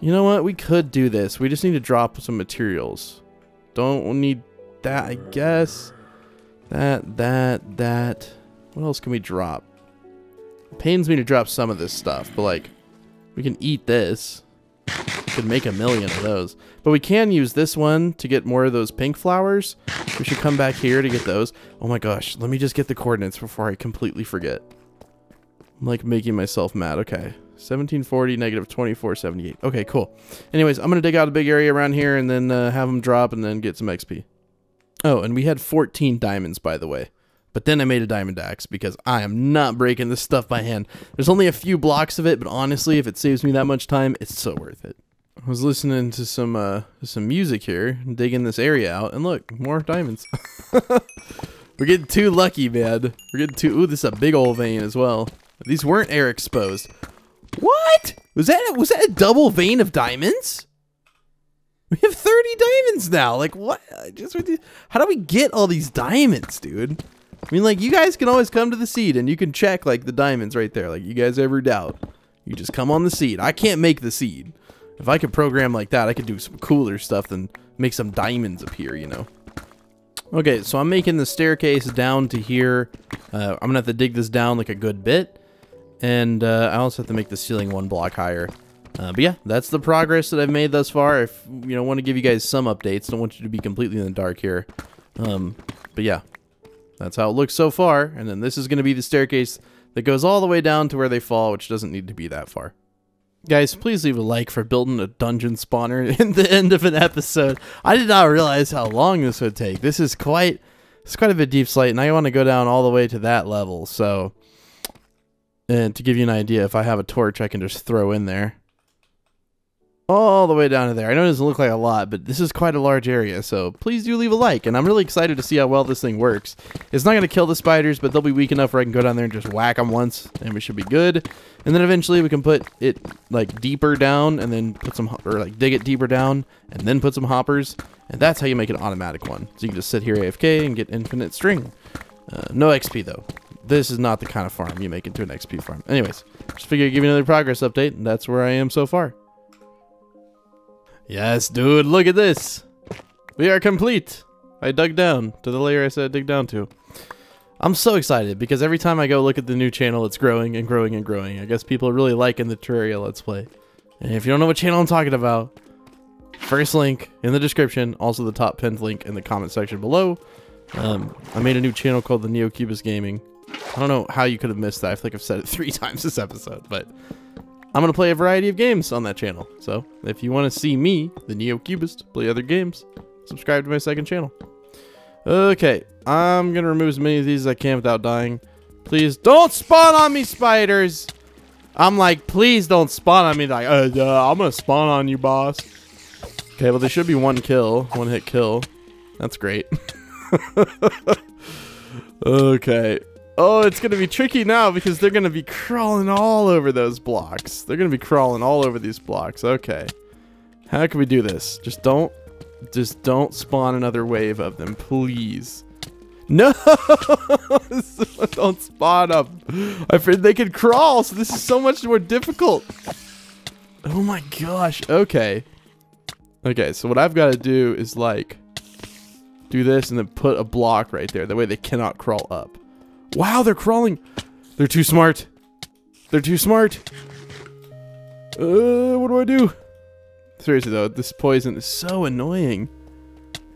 Speaker 1: You know what? We could do this. We just need to drop some materials. Don't need that, I guess. That, that, that. What else can we drop? It pains me to drop some of this stuff, but like, we can eat this could make a million of those. But we can use this one to get more of those pink flowers. We should come back here to get those. Oh my gosh, let me just get the coordinates before I completely forget. I'm like making myself mad. Okay. 1740, negative 2478. Okay, cool. Anyways, I'm going to dig out a big area around here and then uh, have them drop and then get some XP. Oh, and we had 14 diamonds, by the way. But then I made a diamond axe because I am not breaking this stuff by hand. There's only a few blocks of it, but honestly, if it saves me that much time, it's so worth it. I was listening to some uh some music here, digging this area out, and look, more diamonds. We're getting too lucky, man. We're getting too. Ooh, this is a big old vein as well. These weren't air exposed. What was that? Was that a double vein of diamonds? We have 30 diamonds now. Like, what? Just How do we get all these diamonds, dude? I mean, like, you guys can always come to the seed and you can check, like, the diamonds right there. Like, you guys ever doubt, you just come on the seed. I can't make the seed. If I could program like that, I could do some cooler stuff than make some diamonds appear, you know? Okay, so I'm making the staircase down to here. Uh, I'm gonna have to dig this down like a good bit. And uh, I also have to make the ceiling one block higher. Uh, but yeah, that's the progress that I've made thus far. If you know, want to give you guys some updates. Don't want you to be completely in the dark here. Um, but yeah, that's how it looks so far. And then this is going to be the staircase that goes all the way down to where they fall, which doesn't need to be that far. Guys, please leave a like for building a dungeon spawner in the end of an episode. I did not realize how long this would take. This is quite, it's quite a bit deepslate, and I want to go down all the way to that level. So, and to give you an idea, if I have a torch, I can just throw in there all the way down to there. I know it doesn't look like a lot, but this is quite a large area, so please do leave a like, and I'm really excited to see how well this thing works. It's not going to kill the spiders, but they'll be weak enough where I can go down there and just whack them once, and we should be good. And then eventually we can put it, like, deeper down, and then put some, or, like, dig it deeper down, and then put some hoppers, and that's how you make an automatic one. So you can just sit here AFK and get infinite string. Uh, no XP, though. This is not the kind of farm you make into an XP farm. Anyways, just figured I'd give you another progress update, and that's where I am so far. Yes, dude, look at this. We are complete. I dug down to the layer I said dig down to. I'm so excited because every time I go look at the new channel, it's growing and growing and growing. I guess people are really liking the Terraria Let's Play. And if you don't know what channel I'm talking about, first link in the description, also the top pinned link in the comment section below. Um, I made a new channel called the NeoCubest Gaming. I don't know how you could have missed that. I feel like I've said it three times this episode, but I'm going to play a variety of games on that channel. So if you want to see me, the NeoCubest, play other games, subscribe to my second channel. Okay, I'm going to remove as many of these as I can without dying. Please don't spawn on me, spiders. I'm like, please don't spawn on me. Like, uh, uh, I'm going to spawn on you, boss. Okay, well, there should be one kill, one hit kill. That's great. okay, Oh, it's going to be tricky now because they're going to be crawling all over those blocks. They're going to be crawling all over these blocks. Okay. How can we do this? Just don't, just don't spawn another wave of them, please. No! don't spawn them. I afraid they can crawl, so this is so much more difficult. Oh my gosh. Okay. Okay, so what I've got to do is like do this and then put a block right there. That way they cannot crawl up. Wow, they're crawling. They're too smart. They're too smart. Uh, what do I do? Seriously though, this poison is so annoying.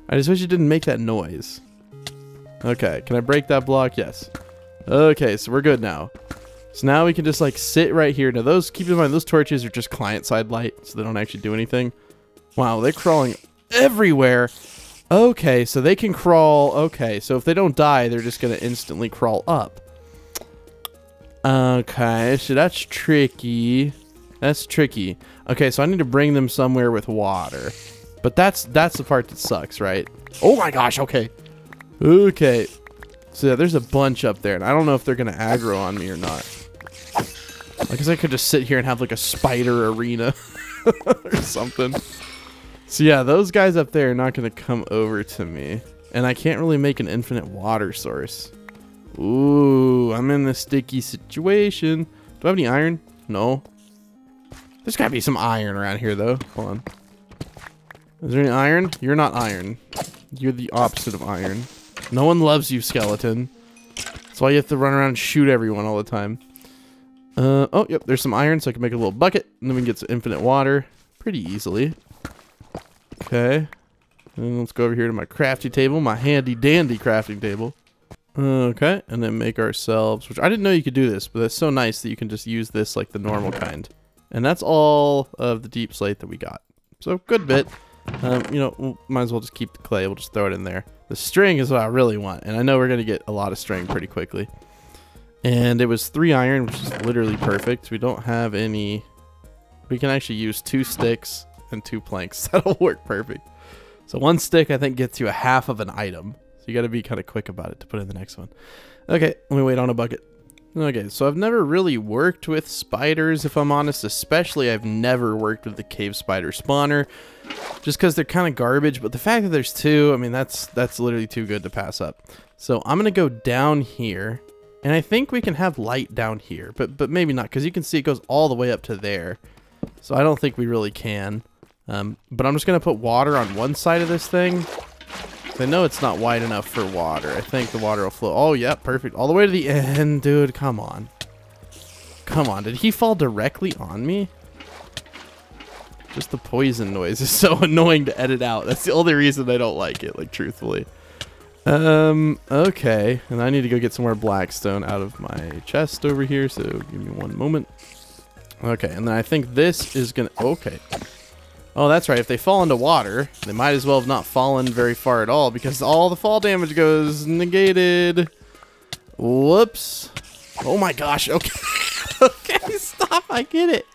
Speaker 1: I just wish it didn't make that noise. Okay, can I break that block? Yes. Okay, so we're good now. So now we can just like sit right here. Now those, keep in mind, those torches are just client side light, so they don't actually do anything. Wow, they're crawling everywhere. Okay, so they can crawl. Okay, so if they don't die, they're just going to instantly crawl up. Okay, so that's tricky. That's tricky. Okay, so I need to bring them somewhere with water. But that's that's the part that sucks, right? Oh my gosh, okay. Okay. So yeah, there's a bunch up there, and I don't know if they're going to aggro on me or not. I guess I could just sit here and have like a spider arena or something. So yeah, those guys up there are not going to come over to me. And I can't really make an infinite water source. Ooh, I'm in a sticky situation. Do I have any iron? No. There's got to be some iron around here, though. Hold on. Is there any iron? You're not iron. You're the opposite of iron. No one loves you, skeleton. That's why you have to run around and shoot everyone all the time. Uh, oh, yep, there's some iron, so I can make a little bucket. And then we can get some infinite water pretty easily. Okay. And let's go over here to my crafty table, my handy dandy crafting table. Okay, and then make ourselves, which I didn't know you could do this, but that's so nice that you can just use this like the normal kind. And that's all of the deepslate that we got. So good bit. Um, you know, we'll, might as well just keep the clay. We'll just throw it in there. The string is what I really want, and I know we're going to get a lot of string pretty quickly. And it was three iron, which is literally perfect. We don't have any... We can actually use two sticks and two planks. That'll work perfect. So one stick, I think, gets you a half of an item. So you got to be kind of quick about it to put in the next one. Okay, let me wait on a bucket. Okay, so I've never really worked with spiders, if I'm honest. Especially, I've never worked with the cave spider spawner, just because they're kind of garbage. But the fact that there's two, I mean, that's that's literally too good to pass up. So I'm gonna go down here, and I think we can have light down here, but but maybe not, because you can see it goes all the way up to there. So I don't think we really can. Um, but I'm just gonna put water on one side of this thing, I know it's not wide enough for water. I think the water will flow. Oh, yeah, perfect. All the way to the end, dude. Come on. Come on. Did he fall directly on me? Just the poison noise is so annoying to edit out. That's the only reason I don't like it, like, truthfully. Um, okay. And I need to go get some more blackstone out of my chest over here, so give me one moment. Okay, and then I think this is gonna... Okay. Oh, that's right. If they fall into water, they might as well have not fallen very far at all because all the fall damage goes negated. Whoops. Oh my gosh. Okay. okay, stop. I get it.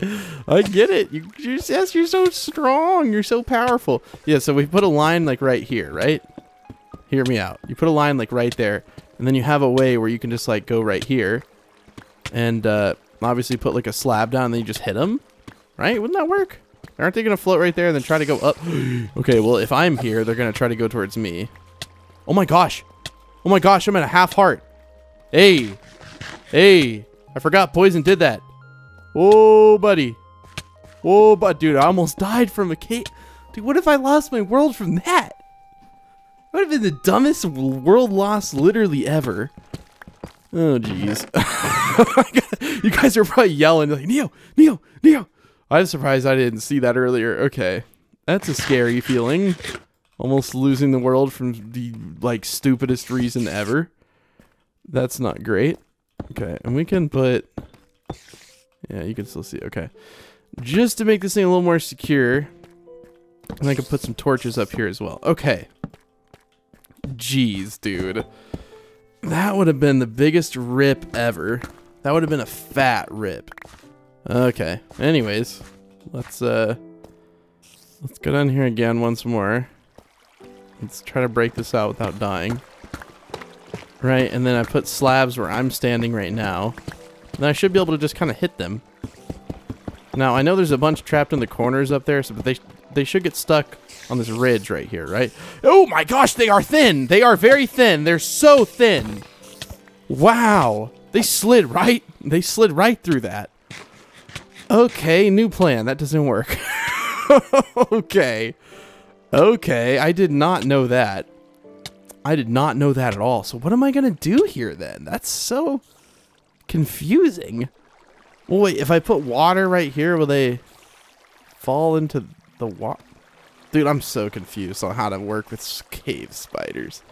Speaker 1: I get it. You, you're, yes, you're so strong. You're so powerful. Yeah, so we put a line like right here, right? Hear me out. You put a line like right there, and then you have a way where you can just like go right here and uh, obviously put like a slab down and then you just hit them, right? Wouldn't that work? Aren't they going to float right there and then try to go up? okay, well, if I'm here, they're going to try to go towards me. Oh my gosh. Oh my gosh, I'm at a half heart. Hey. Hey. I forgot Poison did that. Whoa, buddy. Whoa, but dude, I almost died from a cave. Dude, what if I lost my world from that? That would have been the dumbest world loss literally ever. Oh, jeez. Oh you guys are probably yelling like, Neo, Neo, Neo, I'm surprised I didn't see that earlier. Okay. That's a scary feeling. Almost losing the world from the, like, stupidest reason ever. That's not great. Okay, and we can put... Yeah, you can still see. Okay. Just to make this thing a little more secure, and I can put some torches up here as well. Okay. Jeez, dude. That would have been the biggest rip ever. That would have been a fat rip. Okay. Anyways, let's uh let's go down here again once more. Let's try to break this out without dying. Right, and then I put slabs where I'm standing right now. And I should be able to just kind of hit them. Now, I know there's a bunch trapped in the corners up there, so but they they should get stuck on this ridge right here, right? Oh my gosh, they are thin! They are very thin! They're so thin! Wow! They slid right, they slid right through that. Okay, new plan. That doesn't work. okay. Okay, I did not know that. I did not know that at all. So what am I going to do here then? That's so confusing. Well, wait, if I put water right here, will they fall into the water? Dude, I'm so confused on how to work with cave spiders.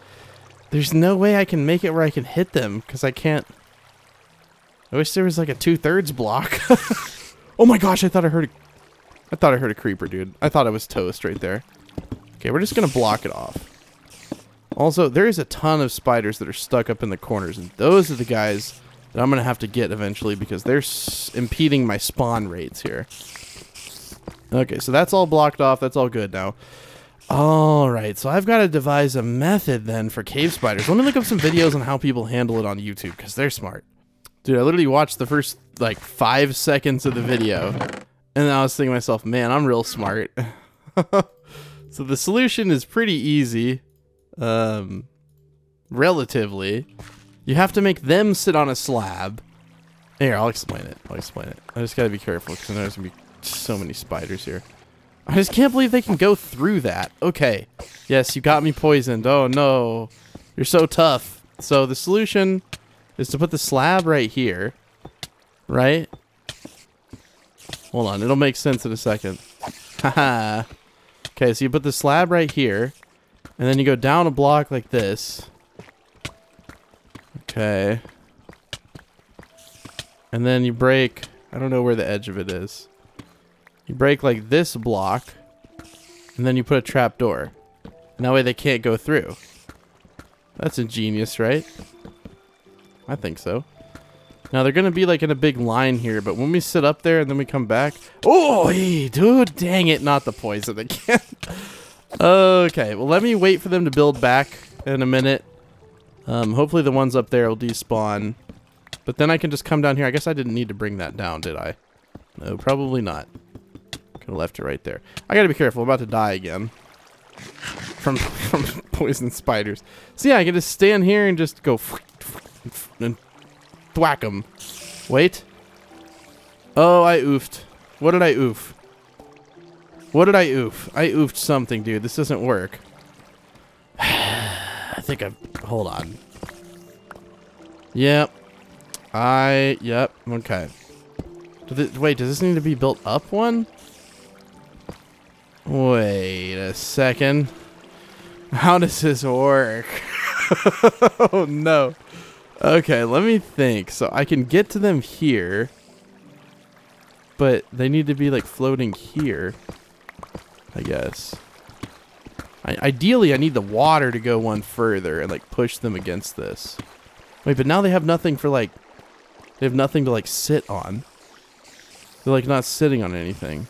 Speaker 1: There's no way I can make it where I can hit them because I can't. I wish there was like a two-thirds block. Oh my gosh, I thought I heard a... I thought I heard a creeper, dude. I thought I was toast right there. Okay, we're just going to block it off. Also, there is a ton of spiders that are stuck up in the corners, and those are the guys that I'm going to have to get eventually because they're impeding my spawn rates here. Okay, so that's all blocked off. That's all good now. Alright, so I've got to devise a method then for cave spiders. Let me look up some videos on how people handle it on YouTube because they're smart. Dude, I literally watched the first like five seconds of the video, and I was thinking to myself, man, I'm real smart. so the solution is pretty easy, um, relatively. You have to make them sit on a slab. Here, I'll explain it. I'll explain it. I just gotta be careful because there's gonna be so many spiders here. I just can't believe they can go through that. Okay. Yes, you got me poisoned. Oh no. You're so tough. So the solution is to put the slab right here, right? Hold on, it'll make sense in a second. Haha. okay, so you put the slab right here, and then you go down a block like this. Okay. And then you break, I don't know where the edge of it is. You break like this block, and then you put a trap door. And that way they can't go through. That's ingenious, right? I think so. Now they're gonna be like in a big line here, but when we sit up there and then we come back, oh, dude, dang it, not the poison again. okay, well let me wait for them to build back in a minute. Um, hopefully the ones up there will despawn, But then I can just come down here. I guess I didn't need to bring that down, did I? No, probably not. Could have left it right there. I gotta be careful. I'm about to die again. From, from poison spiders. So yeah, I can just stand here and just go and thwack them. Wait. Oh, I oofed. What did I oof? What did I oof? I oofed something, dude. This doesn't work. I think I've... Hold on. Yep. I... Yep. Okay. Does wait, does this need to be built up one? Wait a second. How does this work? oh, no. Okay, let me think. So I can get to them here. But they need to be, like, floating here. I guess. I, ideally, I need the water to go one further and like push them against this. Wait, but now they have nothing for like, they have nothing to like sit on. They're like not sitting on anything.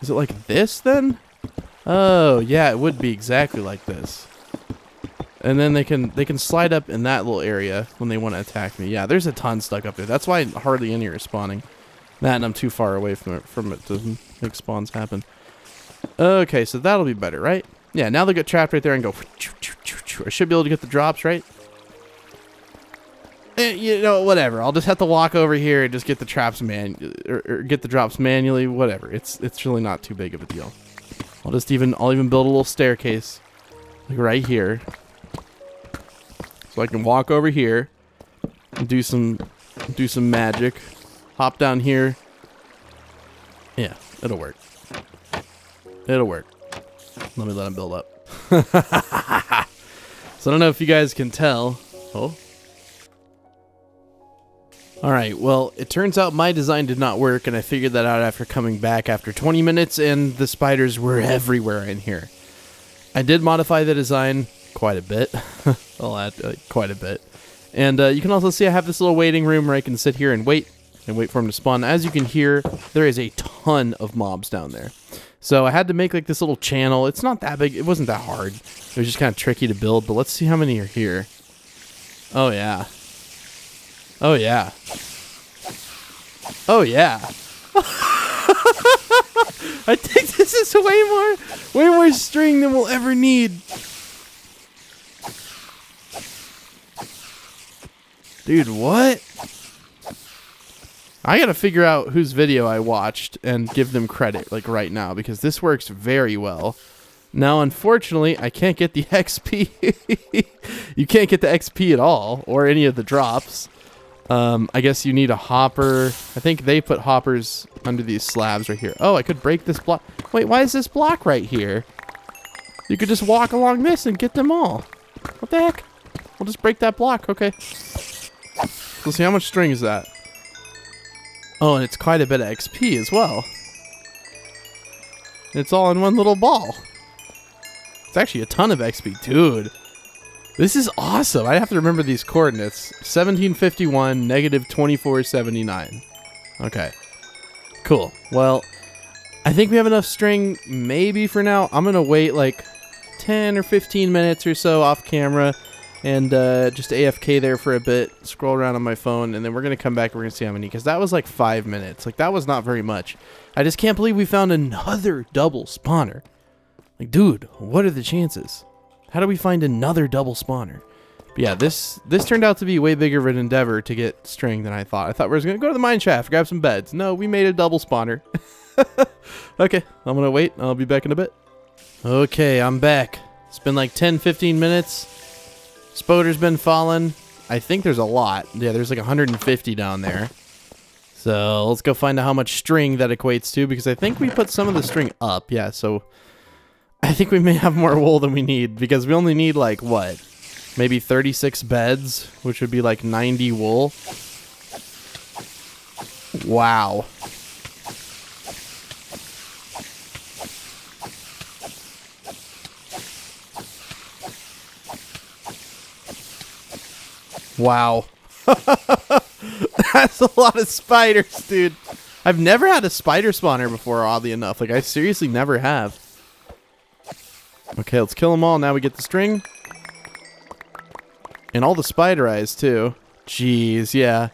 Speaker 1: Is it like this then? Oh, yeah, it would be exactly like this. And then they can they can slide up in that little area when they want to attack me. Yeah, there's a ton stuck up there. That's why hardly any are spawning. That and I'm too far away from it from it to make spawns happen. Okay, so that'll be better, right? Yeah, now they get trapped right there and go. I should be able to get the drops, right? Eh, you know, whatever. I'll just have to walk over here and just get the traps man or, or get the drops manually. Whatever. It's it's really not too big of a deal. I'll just even I'll even build a little staircase, like right here, so I can walk over here and do some do some magic. Hop down here. Yeah, it'll work. It'll work. Let me let him build up. so I don't know if you guys can tell. Oh. Alright, well, it turns out my design did not work, and I figured that out after coming back after 20 minutes, and the spiders were everywhere in here. I did modify the design quite a bit. I'll uh, quite a bit. And uh, you can also see I have this little waiting room where I can sit here and wait and wait for them to spawn. As you can hear, there is a ton of mobs down there. So I had to make like this little channel. It's not that big. It wasn't that hard. It was just kind of tricky to build, but let's see how many are here. Oh, yeah. Oh, yeah. Oh, yeah. I think this is way more, way more string than we'll ever need. Dude, what? I gotta figure out whose video I watched and give them credit, like right now, because this works very well. Now, unfortunately, I can't get the XP. you can't get the XP at all, or any of the drops. Um, I guess you need a hopper. I think they put hoppers under these slabs right here. Oh, I could break this block. Wait, why is this block right here? You could just walk along this and get them all. What the heck? We'll just break that block. Okay. Let's see, how much string is that? Oh, and it's quite a bit of XP as well. It's all in one little ball. It's actually a ton of XP. Dude, this is awesome. I have to remember these coordinates. 1751, negative 2479. Okay. Cool. Well, I think we have enough string maybe for now. I'm going to wait like 10 or 15 minutes or so off camera and uh, just AFK there for a bit, scroll around on my phone, and then we're going to come back we're going to see how many, because that was like five minutes. Like, that was not very much. I just can't believe we found another double spawner. Like, dude, what are the chances? How do we find another double spawner? But yeah, this this turned out to be way bigger of an endeavor to get string than I thought. I thought we were going to go to the mine shaft, grab some beds. No, we made a double spawner. okay, I'm going to wait. I'll be back in a bit. Okay, I'm back. It's been like 10, 15 minutes. Spoder's been falling. I think there's a lot. Yeah, there's like 150 down there. So let's go find out how much string that equates to because I think we put some of the string up. Yeah, so I think we may have more wool than we need because we only need like what? Maybe 36 beds, which would be like 90 wool. Wow. Wow. That's a lot of spiders, dude. I've never had a spider spawner before, oddly enough. Like, I seriously never have. Okay, let's kill them all. Now we get the string. And all the spider eyes, too. Jeez, yeah.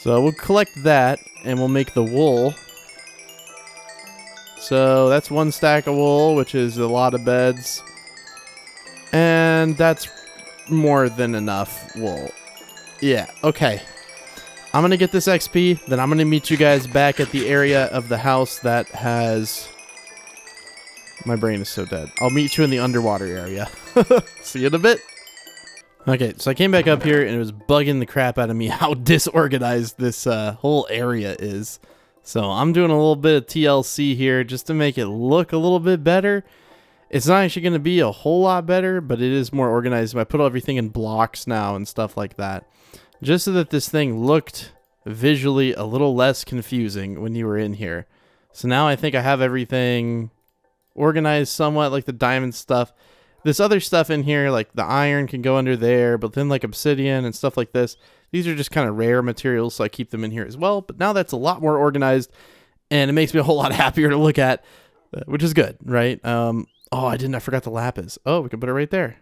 Speaker 1: So we'll collect that, and we'll make the wool. So that's one stack of wool, which is a lot of beds. And that's more than enough wool. Yeah, okay. I'm to get this XP, then I'm to meet you guys back at the area of the house that has... My brain is so dead. I'll meet you in the underwater area. See you in a bit. Okay, so I came back up here and it was bugging the crap out of me how disorganized this uh, whole area is. So I'm doing a little bit of TLC here just to make it look a little bit better. It's not actually going to be a whole lot better, but it is more organized. I put everything in blocks now and stuff like that. Just so that this thing looked visually a little less confusing when you were in here. So now I think I have everything organized somewhat, like the diamond stuff. This other stuff in here, like the iron can go under there, but then like obsidian and stuff like this, these are just kind of rare materials, so I keep them in here as well. But now that's a lot more organized, and it makes me a whole lot happier to look at, which is good, right? Um, oh, I didn't. I forgot the lapis. Oh, we can put it right there.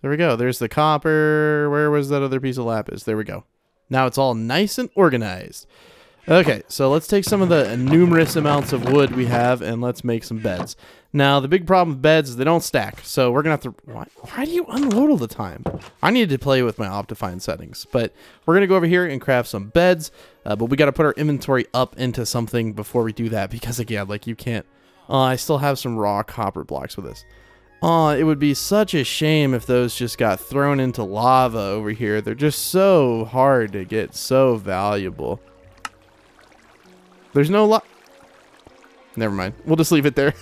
Speaker 1: There we go. There's the copper. Where was that other piece of lapis? There we go. Now it's all nice and organized. Okay, so let's take some of the numerous amounts of wood we have and let's make some beds. Now, the big problem with beds is they don't stack, so we're going to have to... Why, why, do you unload all the time? I need to play with my Optifine settings, but we're going to go over here and craft some beds, uh, but we got to put our inventory up into something before we do that, because again, like, you can't... Uh, I still have some raw copper blocks with this. Oh, it would be such a shame if those just got thrown into lava over here. They're just so hard to get, so valuable. There's no lot. Never mind. We'll just leave it there.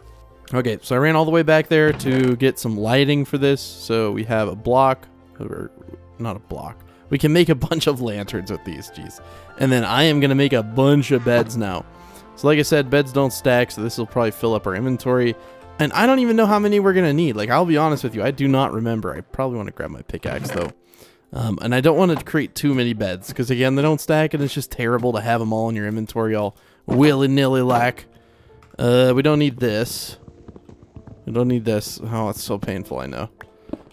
Speaker 1: okay, so I ran all the way back there to get some lighting for this. So we have a block, or not a block. We can make a bunch of lanterns with these, jeez. And then I am going to make a bunch of beds now. So like I said, beds don't stack, so this will probably fill up our inventory. And I don't even know how many we're going to need. Like, I'll be honest with you, I do not remember. I probably want to grab my pickaxe, though. Um, and I don't want to create too many beds because again, they don't stack and it's just terrible to have them all in your inventory all willy-nilly like. Uh, we don't need this. We don't need this. Oh, it's so painful, I know.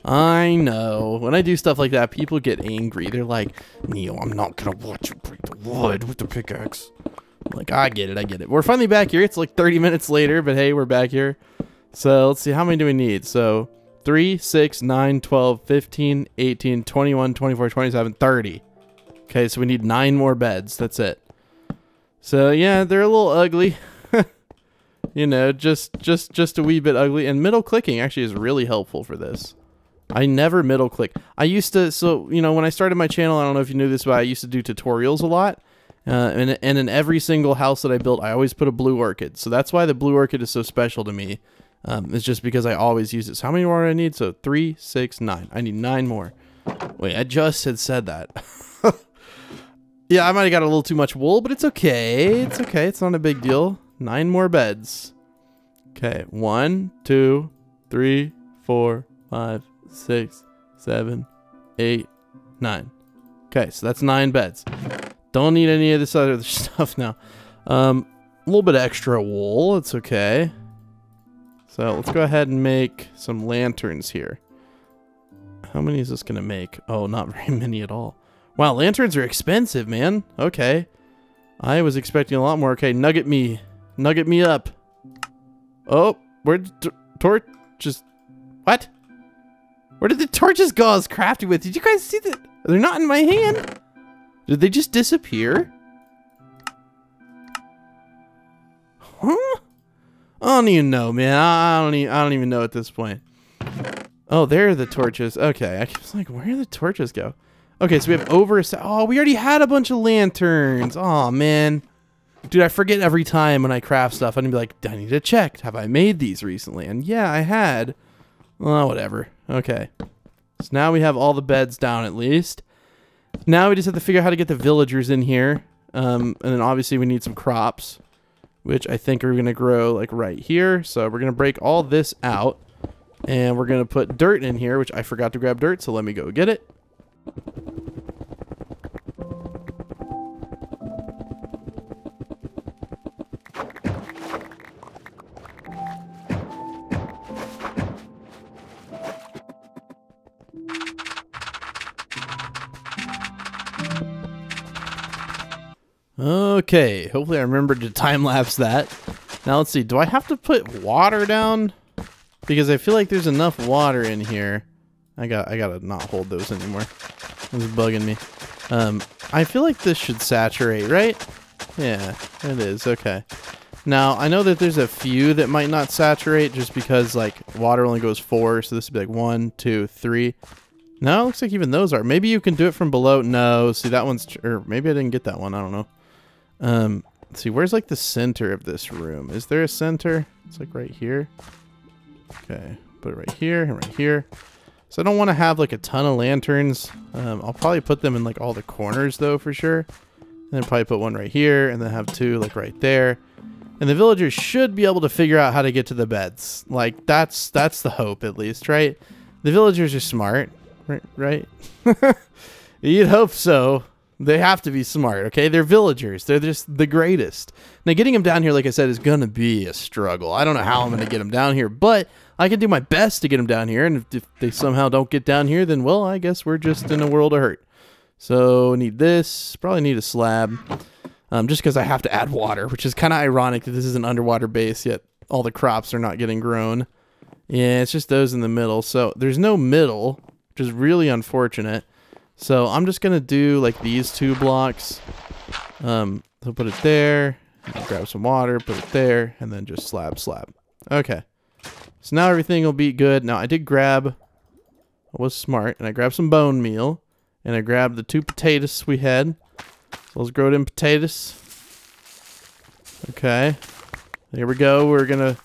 Speaker 1: I know. When I do stuff like that, people get angry. They're like, Neo, I'm not going to watch you break the wood with the pickaxe. Like, I get it, I get it. We're finally back here. It's like 30 minutes later, but hey, we're back here. So let's see, how many do we need? So 3, 6, 9, 12, 15, 18, 21, 24, 27, 30. Okay, so we need 9 more beds. That's it. So, yeah, they're a little ugly. you know, just just just a wee bit ugly. And middle clicking actually is really helpful for this. I never middle click. I used to, so, you know, when I started my channel, I don't know if you knew this, but I used to do tutorials a lot. Uh, and, and in every single house that I built, I always put a blue orchid. So that's why the blue orchid is so special to me. Um, it's just because I always use it. So how many more do I need? So three, six, nine. I need nine more. Wait, I just had said that. yeah, I might have got a little too much wool, but it's okay. It's okay. It's not a big deal. Nine more beds. Okay, one, two, three, four, five, six, seven, eight, nine. Okay, so that's nine beds. Don't need any of this other stuff now. Um, a little bit extra wool. It's okay. So let's go ahead and make some lanterns here. How many is this going to make? Oh, not very many at all. Wow, lanterns are expensive, man. Okay. I was expecting a lot more. Okay, nugget me. Nugget me up. Oh, where did torches... What? Where did the torches go I was crafting with? Did you guys see that? They're not in my hand. Did they just disappear? Huh? I don't even know, man. I don't even, I don't even know at this point. Oh, there are the torches. Okay, I was like, where did the torches go? Okay, so we have over... Oh, we already had a bunch of lanterns. Oh, man. Dude, I forget every time when I craft stuff. I'm be like, I need to check. Have I made these recently? And yeah, I had. Oh, whatever. Okay. So now we have all the beds down at least. Now we just have to figure out how to get the villagers in here. Um, and then obviously we need some crops which I think are going to grow like right here. So we're going to break all this out and we're going to put dirt in here, which I forgot to grab dirt. So let me go get it. Okay, hopefully I remembered to time lapse that. Now let's see, do I have to put water down? Because I feel like there's enough water in here. I got I gotta not hold those anymore. It's bugging me. Um, I feel like this should saturate, right? Yeah, it is. Okay. Now, I know that there's a few that might not saturate just because, like, water only goes four, so this would be like one, two, three. No, it looks like even those are. Maybe you can do it from below. No, see, that one's... Or maybe I didn't get that one. I don't know. Um, see, where's, like, the center of this room? Is there a center? It's, like, right here. Okay, put it right here and right here. So I don't want to have, like, a ton of lanterns. Um, I'll probably put them in, like, all the corners, though, for sure. And then probably put one right here and then have two, like, right there. And the villagers should be able to figure out how to get to the beds. Like that's that's the hope at least, right? The villagers are smart, right? Right? You'd hope so. They have to be smart, okay? They're villagers. They're just the greatest. Now, getting them down here, like I said, is going to be a struggle. I don't know how I'm going to get them down here, but I can do my best to get them down here. And if, if, they somehow don't get down here, then, well, I guess we're just in a world of hurt. So, need this. Probably need a slab um, just because I have to add water, which is kind of ironic that this is an underwater base, yet all the crops are not getting grown. Yeah, it's just those in the middle. So there's no middle, which is really unfortunate. So I'm just going to do like these two blocks. Um, so put it there, grab some water, put it there, and then just slab, slab. Okay. So now everything will be good. Now I did grab, I was smart, and I grabbed some bone meal, and I grabbed the two potatoes we had. So let's grow them potatoes. Okay. Here we go. We're gonna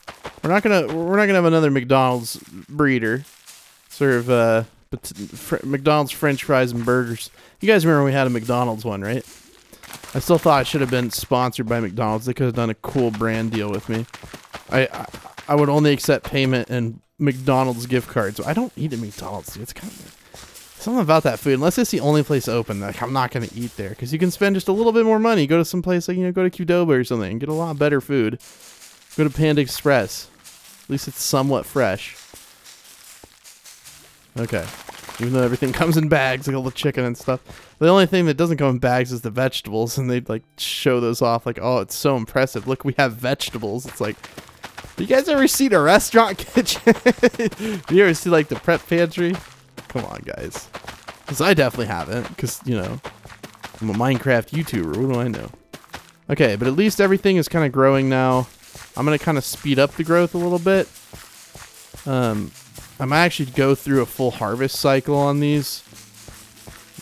Speaker 1: we're not gonna we're not gonna have another McDonald's breeder serve uh fr McDonald's French fries and burgers. You guys remember we had a McDonald's one, right? I still thought I should have been sponsored by McDonald's. They could have done a cool brand deal with me. I I, I would only accept payment in McDonald's gift cards. I don't eat at McDonald's. It's kind of Something about that food, unless it's the only place open, like I'm not gonna eat there because you can spend just a little bit more money. Go to some place like you know, go to Qdoba or something, and get a lot better food. Go to Panda Express. At least it's somewhat fresh. Okay. Even though everything comes in bags, like all the chicken and stuff. The only thing that doesn't come in bags is the vegetables, and they like show those off like, oh, it's so impressive. Look, we have vegetables. It's like, you guys ever seen a restaurant kitchen? you ever see like the prep pantry? Come on, guys. Because I definitely haven't. Because, you know, I'm a Minecraft YouTuber. What do I know? Okay, but at least everything is kind of growing now. I'm going to kind of speed up the growth a little bit. Um, I might actually go through a full harvest cycle on these.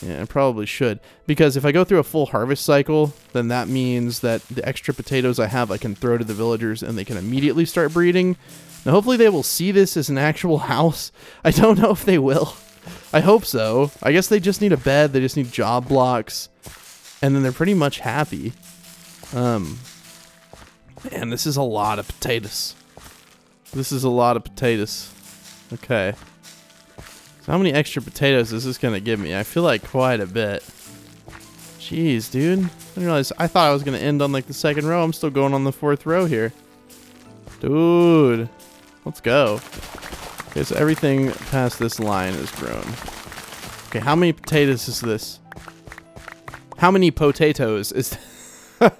Speaker 1: Yeah, I probably should. Because if I go through a full harvest cycle, then that means that the extra potatoes I have I can throw to the villagers and they can immediately start breeding. Now, hopefully they will see this as an actual house. I don't know if they will. I hope so. I guess they just need a bed. They just need job blocks. And then they're pretty much happy. Um, man, this is a lot of potatoes. This is a lot of potatoes. Okay. So how many extra potatoes is this going to give me? I feel like quite a bit. Jeez, dude. I didn't realize. I thought I was going to end on like the second row. I'm still going on the fourth row here. Dude. Let's go. Okay, so everything past this line is grown. Okay, how many potatoes is this? How many potatoes is...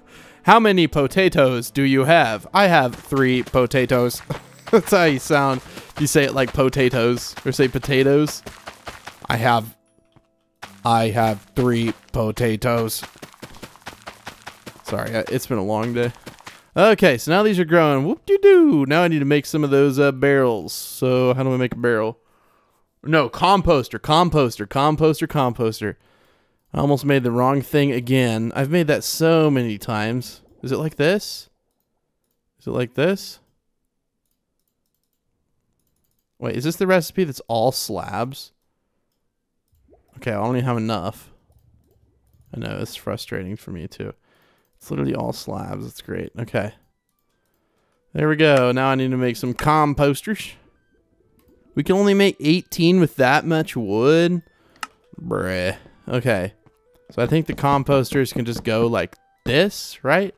Speaker 1: how many potatoes do you have? I have three potatoes. That's how you sound. You say it like potatoes or say potatoes. I have... I have three potatoes. Sorry, it's been a long day. Okay, so now these are growing. Whoop de doo. Now I need to make some of those uh, barrels. So how do we make a barrel? No, composter, composter, composter, composter. I almost made the wrong thing again. I've made that so many times. Is it like this? Is it like this? Wait, is this the recipe that's all slabs? Okay, I only have enough. I know, it's frustrating for me too. It's literally all slabs. It's great. Okay. There we go. Now I need to make some composters. We can only make 18 with that much wood. Bruh. Okay. So I think the composters can just go like this, right?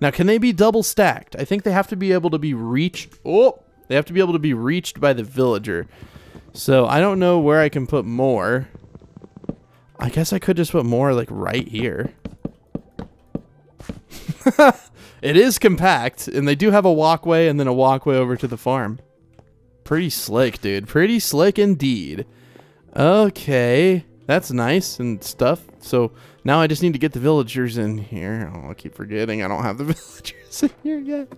Speaker 1: Now, can they be double stacked? I think they have to be able to be reached. Oh, they have to be able to be reached by the villager. So I don't know where I can put more. I guess I could just put more like right here. it is compact, and they do have a walkway and then a walkway over to the farm. Pretty slick, dude. Pretty slick indeed. Okay, that's nice and stuff. So now I just need to get the villagers in here. Oh, I keep forgetting I don't have the villagers in here yet.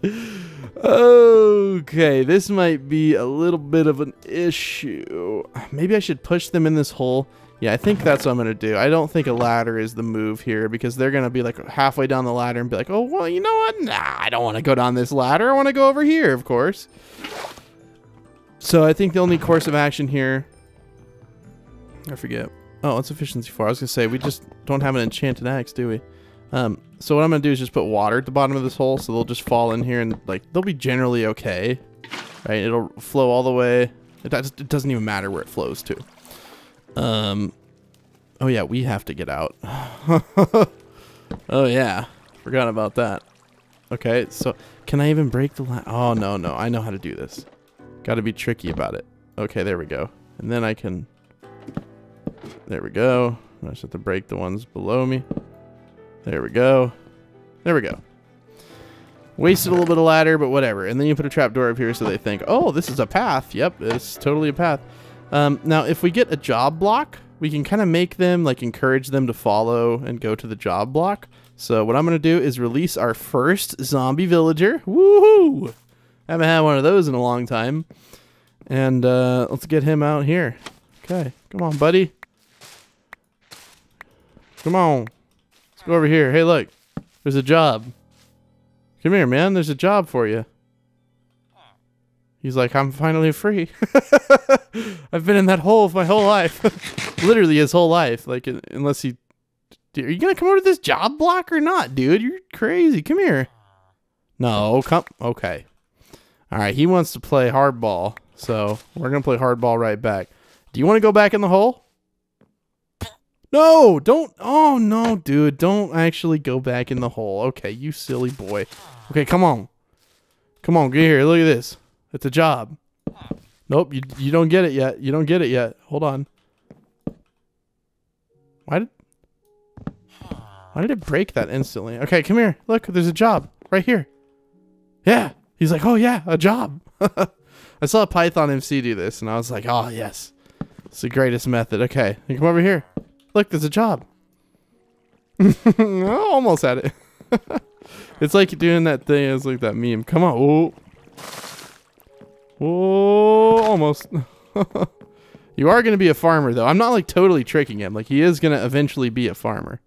Speaker 1: Okay, this might be a little bit of an issue. Maybe I should push them in this hole. Yeah, I think that's what I'm going to do. I don't think a ladder is the move here because they're going to be like halfway down the ladder and be like, oh, well, you know what? Nah, I don't want to go down this ladder. I want to go over here, of course. So I think the only course of action here... I forget. Oh, it's efficiency 4. I was going to say, we just don't have an enchanted axe, do we? Um, so what I'm going to do is just put water at the bottom of this hole so they'll just fall in here and, like, they'll be generally okay. Right? It'll flow all the way. It, it doesn't even matter where it flows to. Um, oh yeah, we have to get out. oh yeah, forgot about that. Okay, so can I even break the line? Oh no, no, I know how to do this. Got to be tricky about it. Okay, there we go. And then I can. There we go. I just have to break the ones below me. There we go. There we go. Wasted a little bit of ladder, but whatever. And then you put a trapdoor up here so they think, oh, this is a path. Yep, it's totally a path. Um, now, if we get a job block, we can kind of make them, like encourage them to follow and go to the job block. So what I'm going to do is release our first zombie villager. Woohoo! Haven't had one of those in a long time. And uh, let's get him out here. Okay, come on, buddy. Come on. Let's go over here. Hey, look. There's a job. Come here, man. There's a job for you. He's like, I'm finally free. I've been in that hole my whole life. Literally his whole life. Like, unless he. Are you going to come over to this job block or not, dude? You're crazy. Come here. No, come. Okay. All right. He wants to play hardball. So we're going to play hardball right back. Do you want to go back in the hole? No, don't. Oh, no, dude. Don't actually go back in the hole. Okay, you silly boy. Okay, come on. Come on, get here. Look at this. It's a job. Nope, you you don't get it yet. You don't get it yet. Hold on. Why did Why did it break that instantly? Okay, come here. Look, there's a job right here. Yeah. He's like, "Oh yeah, a job." I saw a Python MC do this and I was like, "Oh, yes. It's the greatest method." Okay, come over here. Look, there's a job. I almost had it. it's like doing that thing. It's like that meme. Come on. Oh. Oh, almost. you are going to be a farmer, though. I'm not, like, totally tricking him. Like, he is going to eventually be a farmer.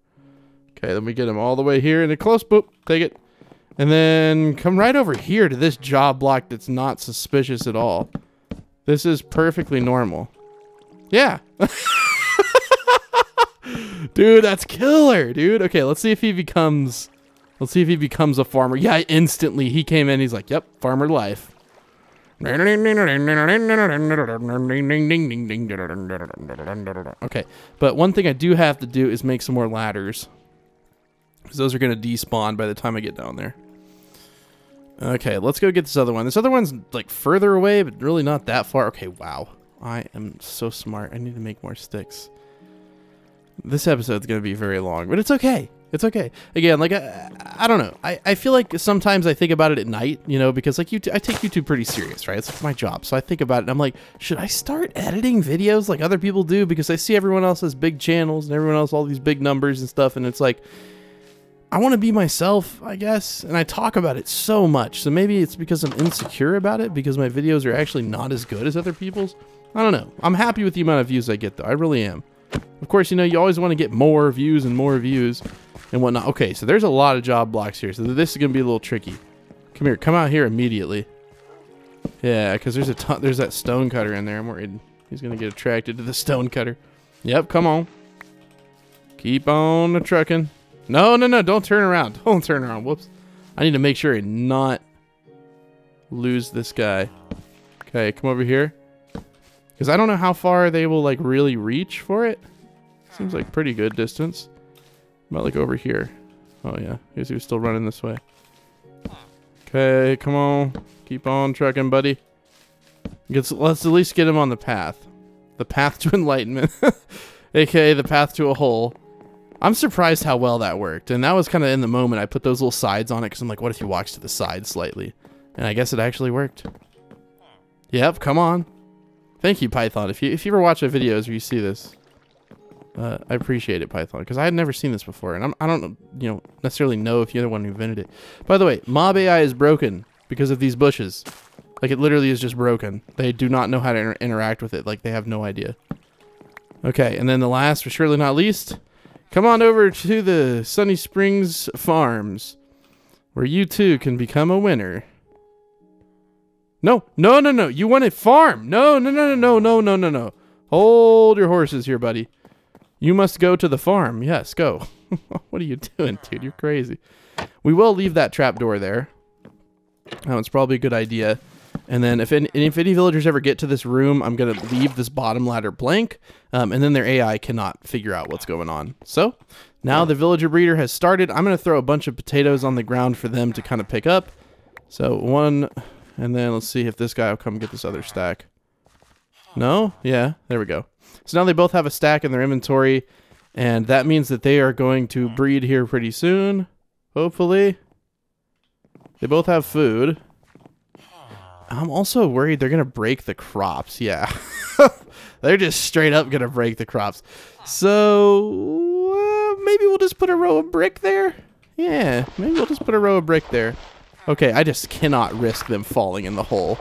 Speaker 1: Okay, let me get him all the way here. And a close, boop, take it. And then come right over here to this job block that's not suspicious at all. This is perfectly normal. Yeah. Dude, that's killer, dude. Okay, let's see if he becomes... Let's see if he becomes a farmer. Yeah, instantly he came in. He's like, yep, farmer life. Okay, but one thing I do have to do is make some more ladders. Because those are going to despawn by the time I get down there. Okay, let's go get this other one. This other one's like further away, but really not that far. Okay, wow. I am so smart. I need to make more sticks. This episode's going to be very long, but it's okay. It's okay. Again, like I, I don't know. I, I feel like sometimes I think about it at night, you know, because like you, I take YouTube pretty serious, right? It's like my job, so I think about it. and I'm like, should I start editing videos like other people do? Because I see everyone else has big channels and everyone else all these big numbers and stuff, and it's like, I want to be myself, I guess, and I talk about it so much. So maybe it's because I'm insecure about it because my videos are actually not as good as other people's. I don't know. I'm happy with the amount of views I get though. I really am. Of course, you know, you always want to get more views and more views and whatnot. Okay, so there's a lot of job blocks here. So this is going to be a little tricky. Come here. Come out here immediately. Yeah, because there's a ton, there's that stone cutter in there. I'm worried he's going to get attracted to the stone cutter. Yep, come on. Keep on the trucking. No, no, no. Don't turn around. Don't turn around. Whoops. I need to make sure and not lose this guy. Okay, come over here. Because I don't know how far they will like really reach for it. Seems like pretty good distance. About like over here. Oh yeah, guess he was still running this way. Okay, come on. Keep on trucking, buddy. Gets, let's at least get him on the path. The path to enlightenment. AKA the path to a hole. I'm surprised how well that worked. And that was kind of in the moment. I put those little sides on it because I'm like, what if he walks to the side slightly? And I guess it actually worked. Yep, come on. Thank you, Python. If you if you ever watch a videos or you see this, uh, I appreciate it, Python, because I had never seen this before, and I'm, I don't you know necessarily know if you're the one who invented it. By the way, Mob AI is broken because of these bushes. Like it literally is just broken. They do not know how to inter interact with it. Like they have no idea. Okay, and then the last, but surely not least, come on over to the Sunny Springs Farms, where you too can become a winner. No, no, no, no. You want a farm. No, no, no, no, no, no, no, no. Hold your horses here, buddy. You must go to the farm. Yes, go. what are you doing, dude? You're crazy. We will leave that trap door there. Oh, it's probably a good idea. And then if any, if any villagers ever get to this room, I'm going to leave this bottom ladder blank. Um, and then their AI cannot figure out what's going on. So now the villager breeder has started. I'm going to throw a bunch of potatoes on the ground for them to kind of pick up. So one, and then let's see if this guy will come get this other stack. No? Yeah, there we go. So now they both have a stack in their inventory. And that means that they are going to breed here pretty soon. Hopefully. They both have food. I'm also worried they're going to break the crops. Yeah. they're just straight up going to break the crops. So uh, maybe we'll just put a row of brick there. Yeah, maybe we'll just put a row of brick there. Okay, I just cannot risk them falling in the hole.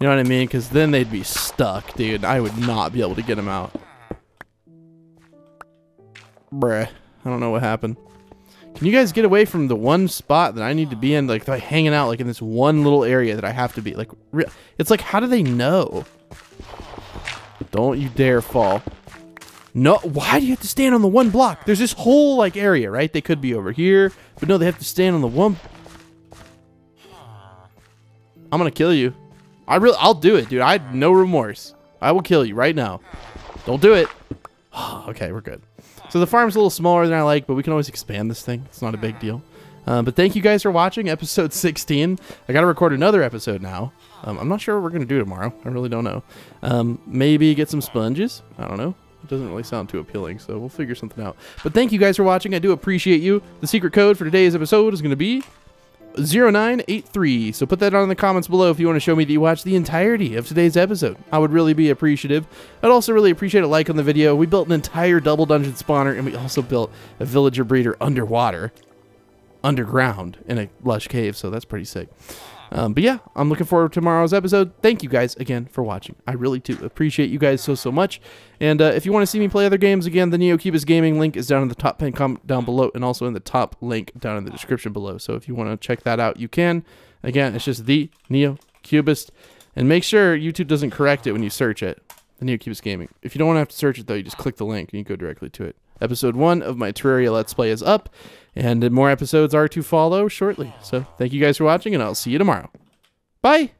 Speaker 1: You know what I mean? Because then they'd be stuck, dude. I would not be able to get them out. Bruh. I don't know what happened. Can you guys get away from the one spot that I need to be in? Like, like hanging out like in this one little area that I have to be. Like, it's like, how do they know? Don't you dare fall. No, why do you have to stand on the one block? There's this whole like area, right? They could be over here, but no, they have to stand on the one. I'm gonna kill you. I really, I'll do it, dude. I had no remorse. I will kill you right now. Don't do it. okay, we're good. So the farm's a little smaller than I like, but we can always expand this thing. It's not a big deal. Um, but thank you guys for watching episode 16. I got to record another episode now. Um, I'm not sure what we're going to do tomorrow. I really don't know. Um, maybe get some sponges. I don't know. It doesn't really sound too appealing, so we'll figure something out. But thank you guys for watching. I do appreciate you. The secret code for today's episode is going to be 0983. So put that on in the comments below if you want to show me that you watched the entirety of today's episode. I would really be appreciative. I'd also really appreciate a like on the video. We built an entire double dungeon spawner and we also built a villager breeder underwater, underground in a lush cave. So that's pretty sick. Um, but yeah, I'm looking forward to tomorrow's episode. Thank you guys again for watching. I really do appreciate you guys so, so much. And uh, if you want to see me play other games, again, the NeoCubest Gaming link is down in the top pin comment down below and also in the top link down in the description below. So if you want to check that out, you can. Again, it's just the NeoCubest. And make sure YouTube doesn't correct it when you search it, the NeoCubest Gaming. If you don't want to have to search it, though, you just click the link and you go directly to it. Episode 1 of my Terraria Let's Play is up, and more episodes are to follow shortly. So thank you guys for watching, and I'll see you tomorrow. Bye!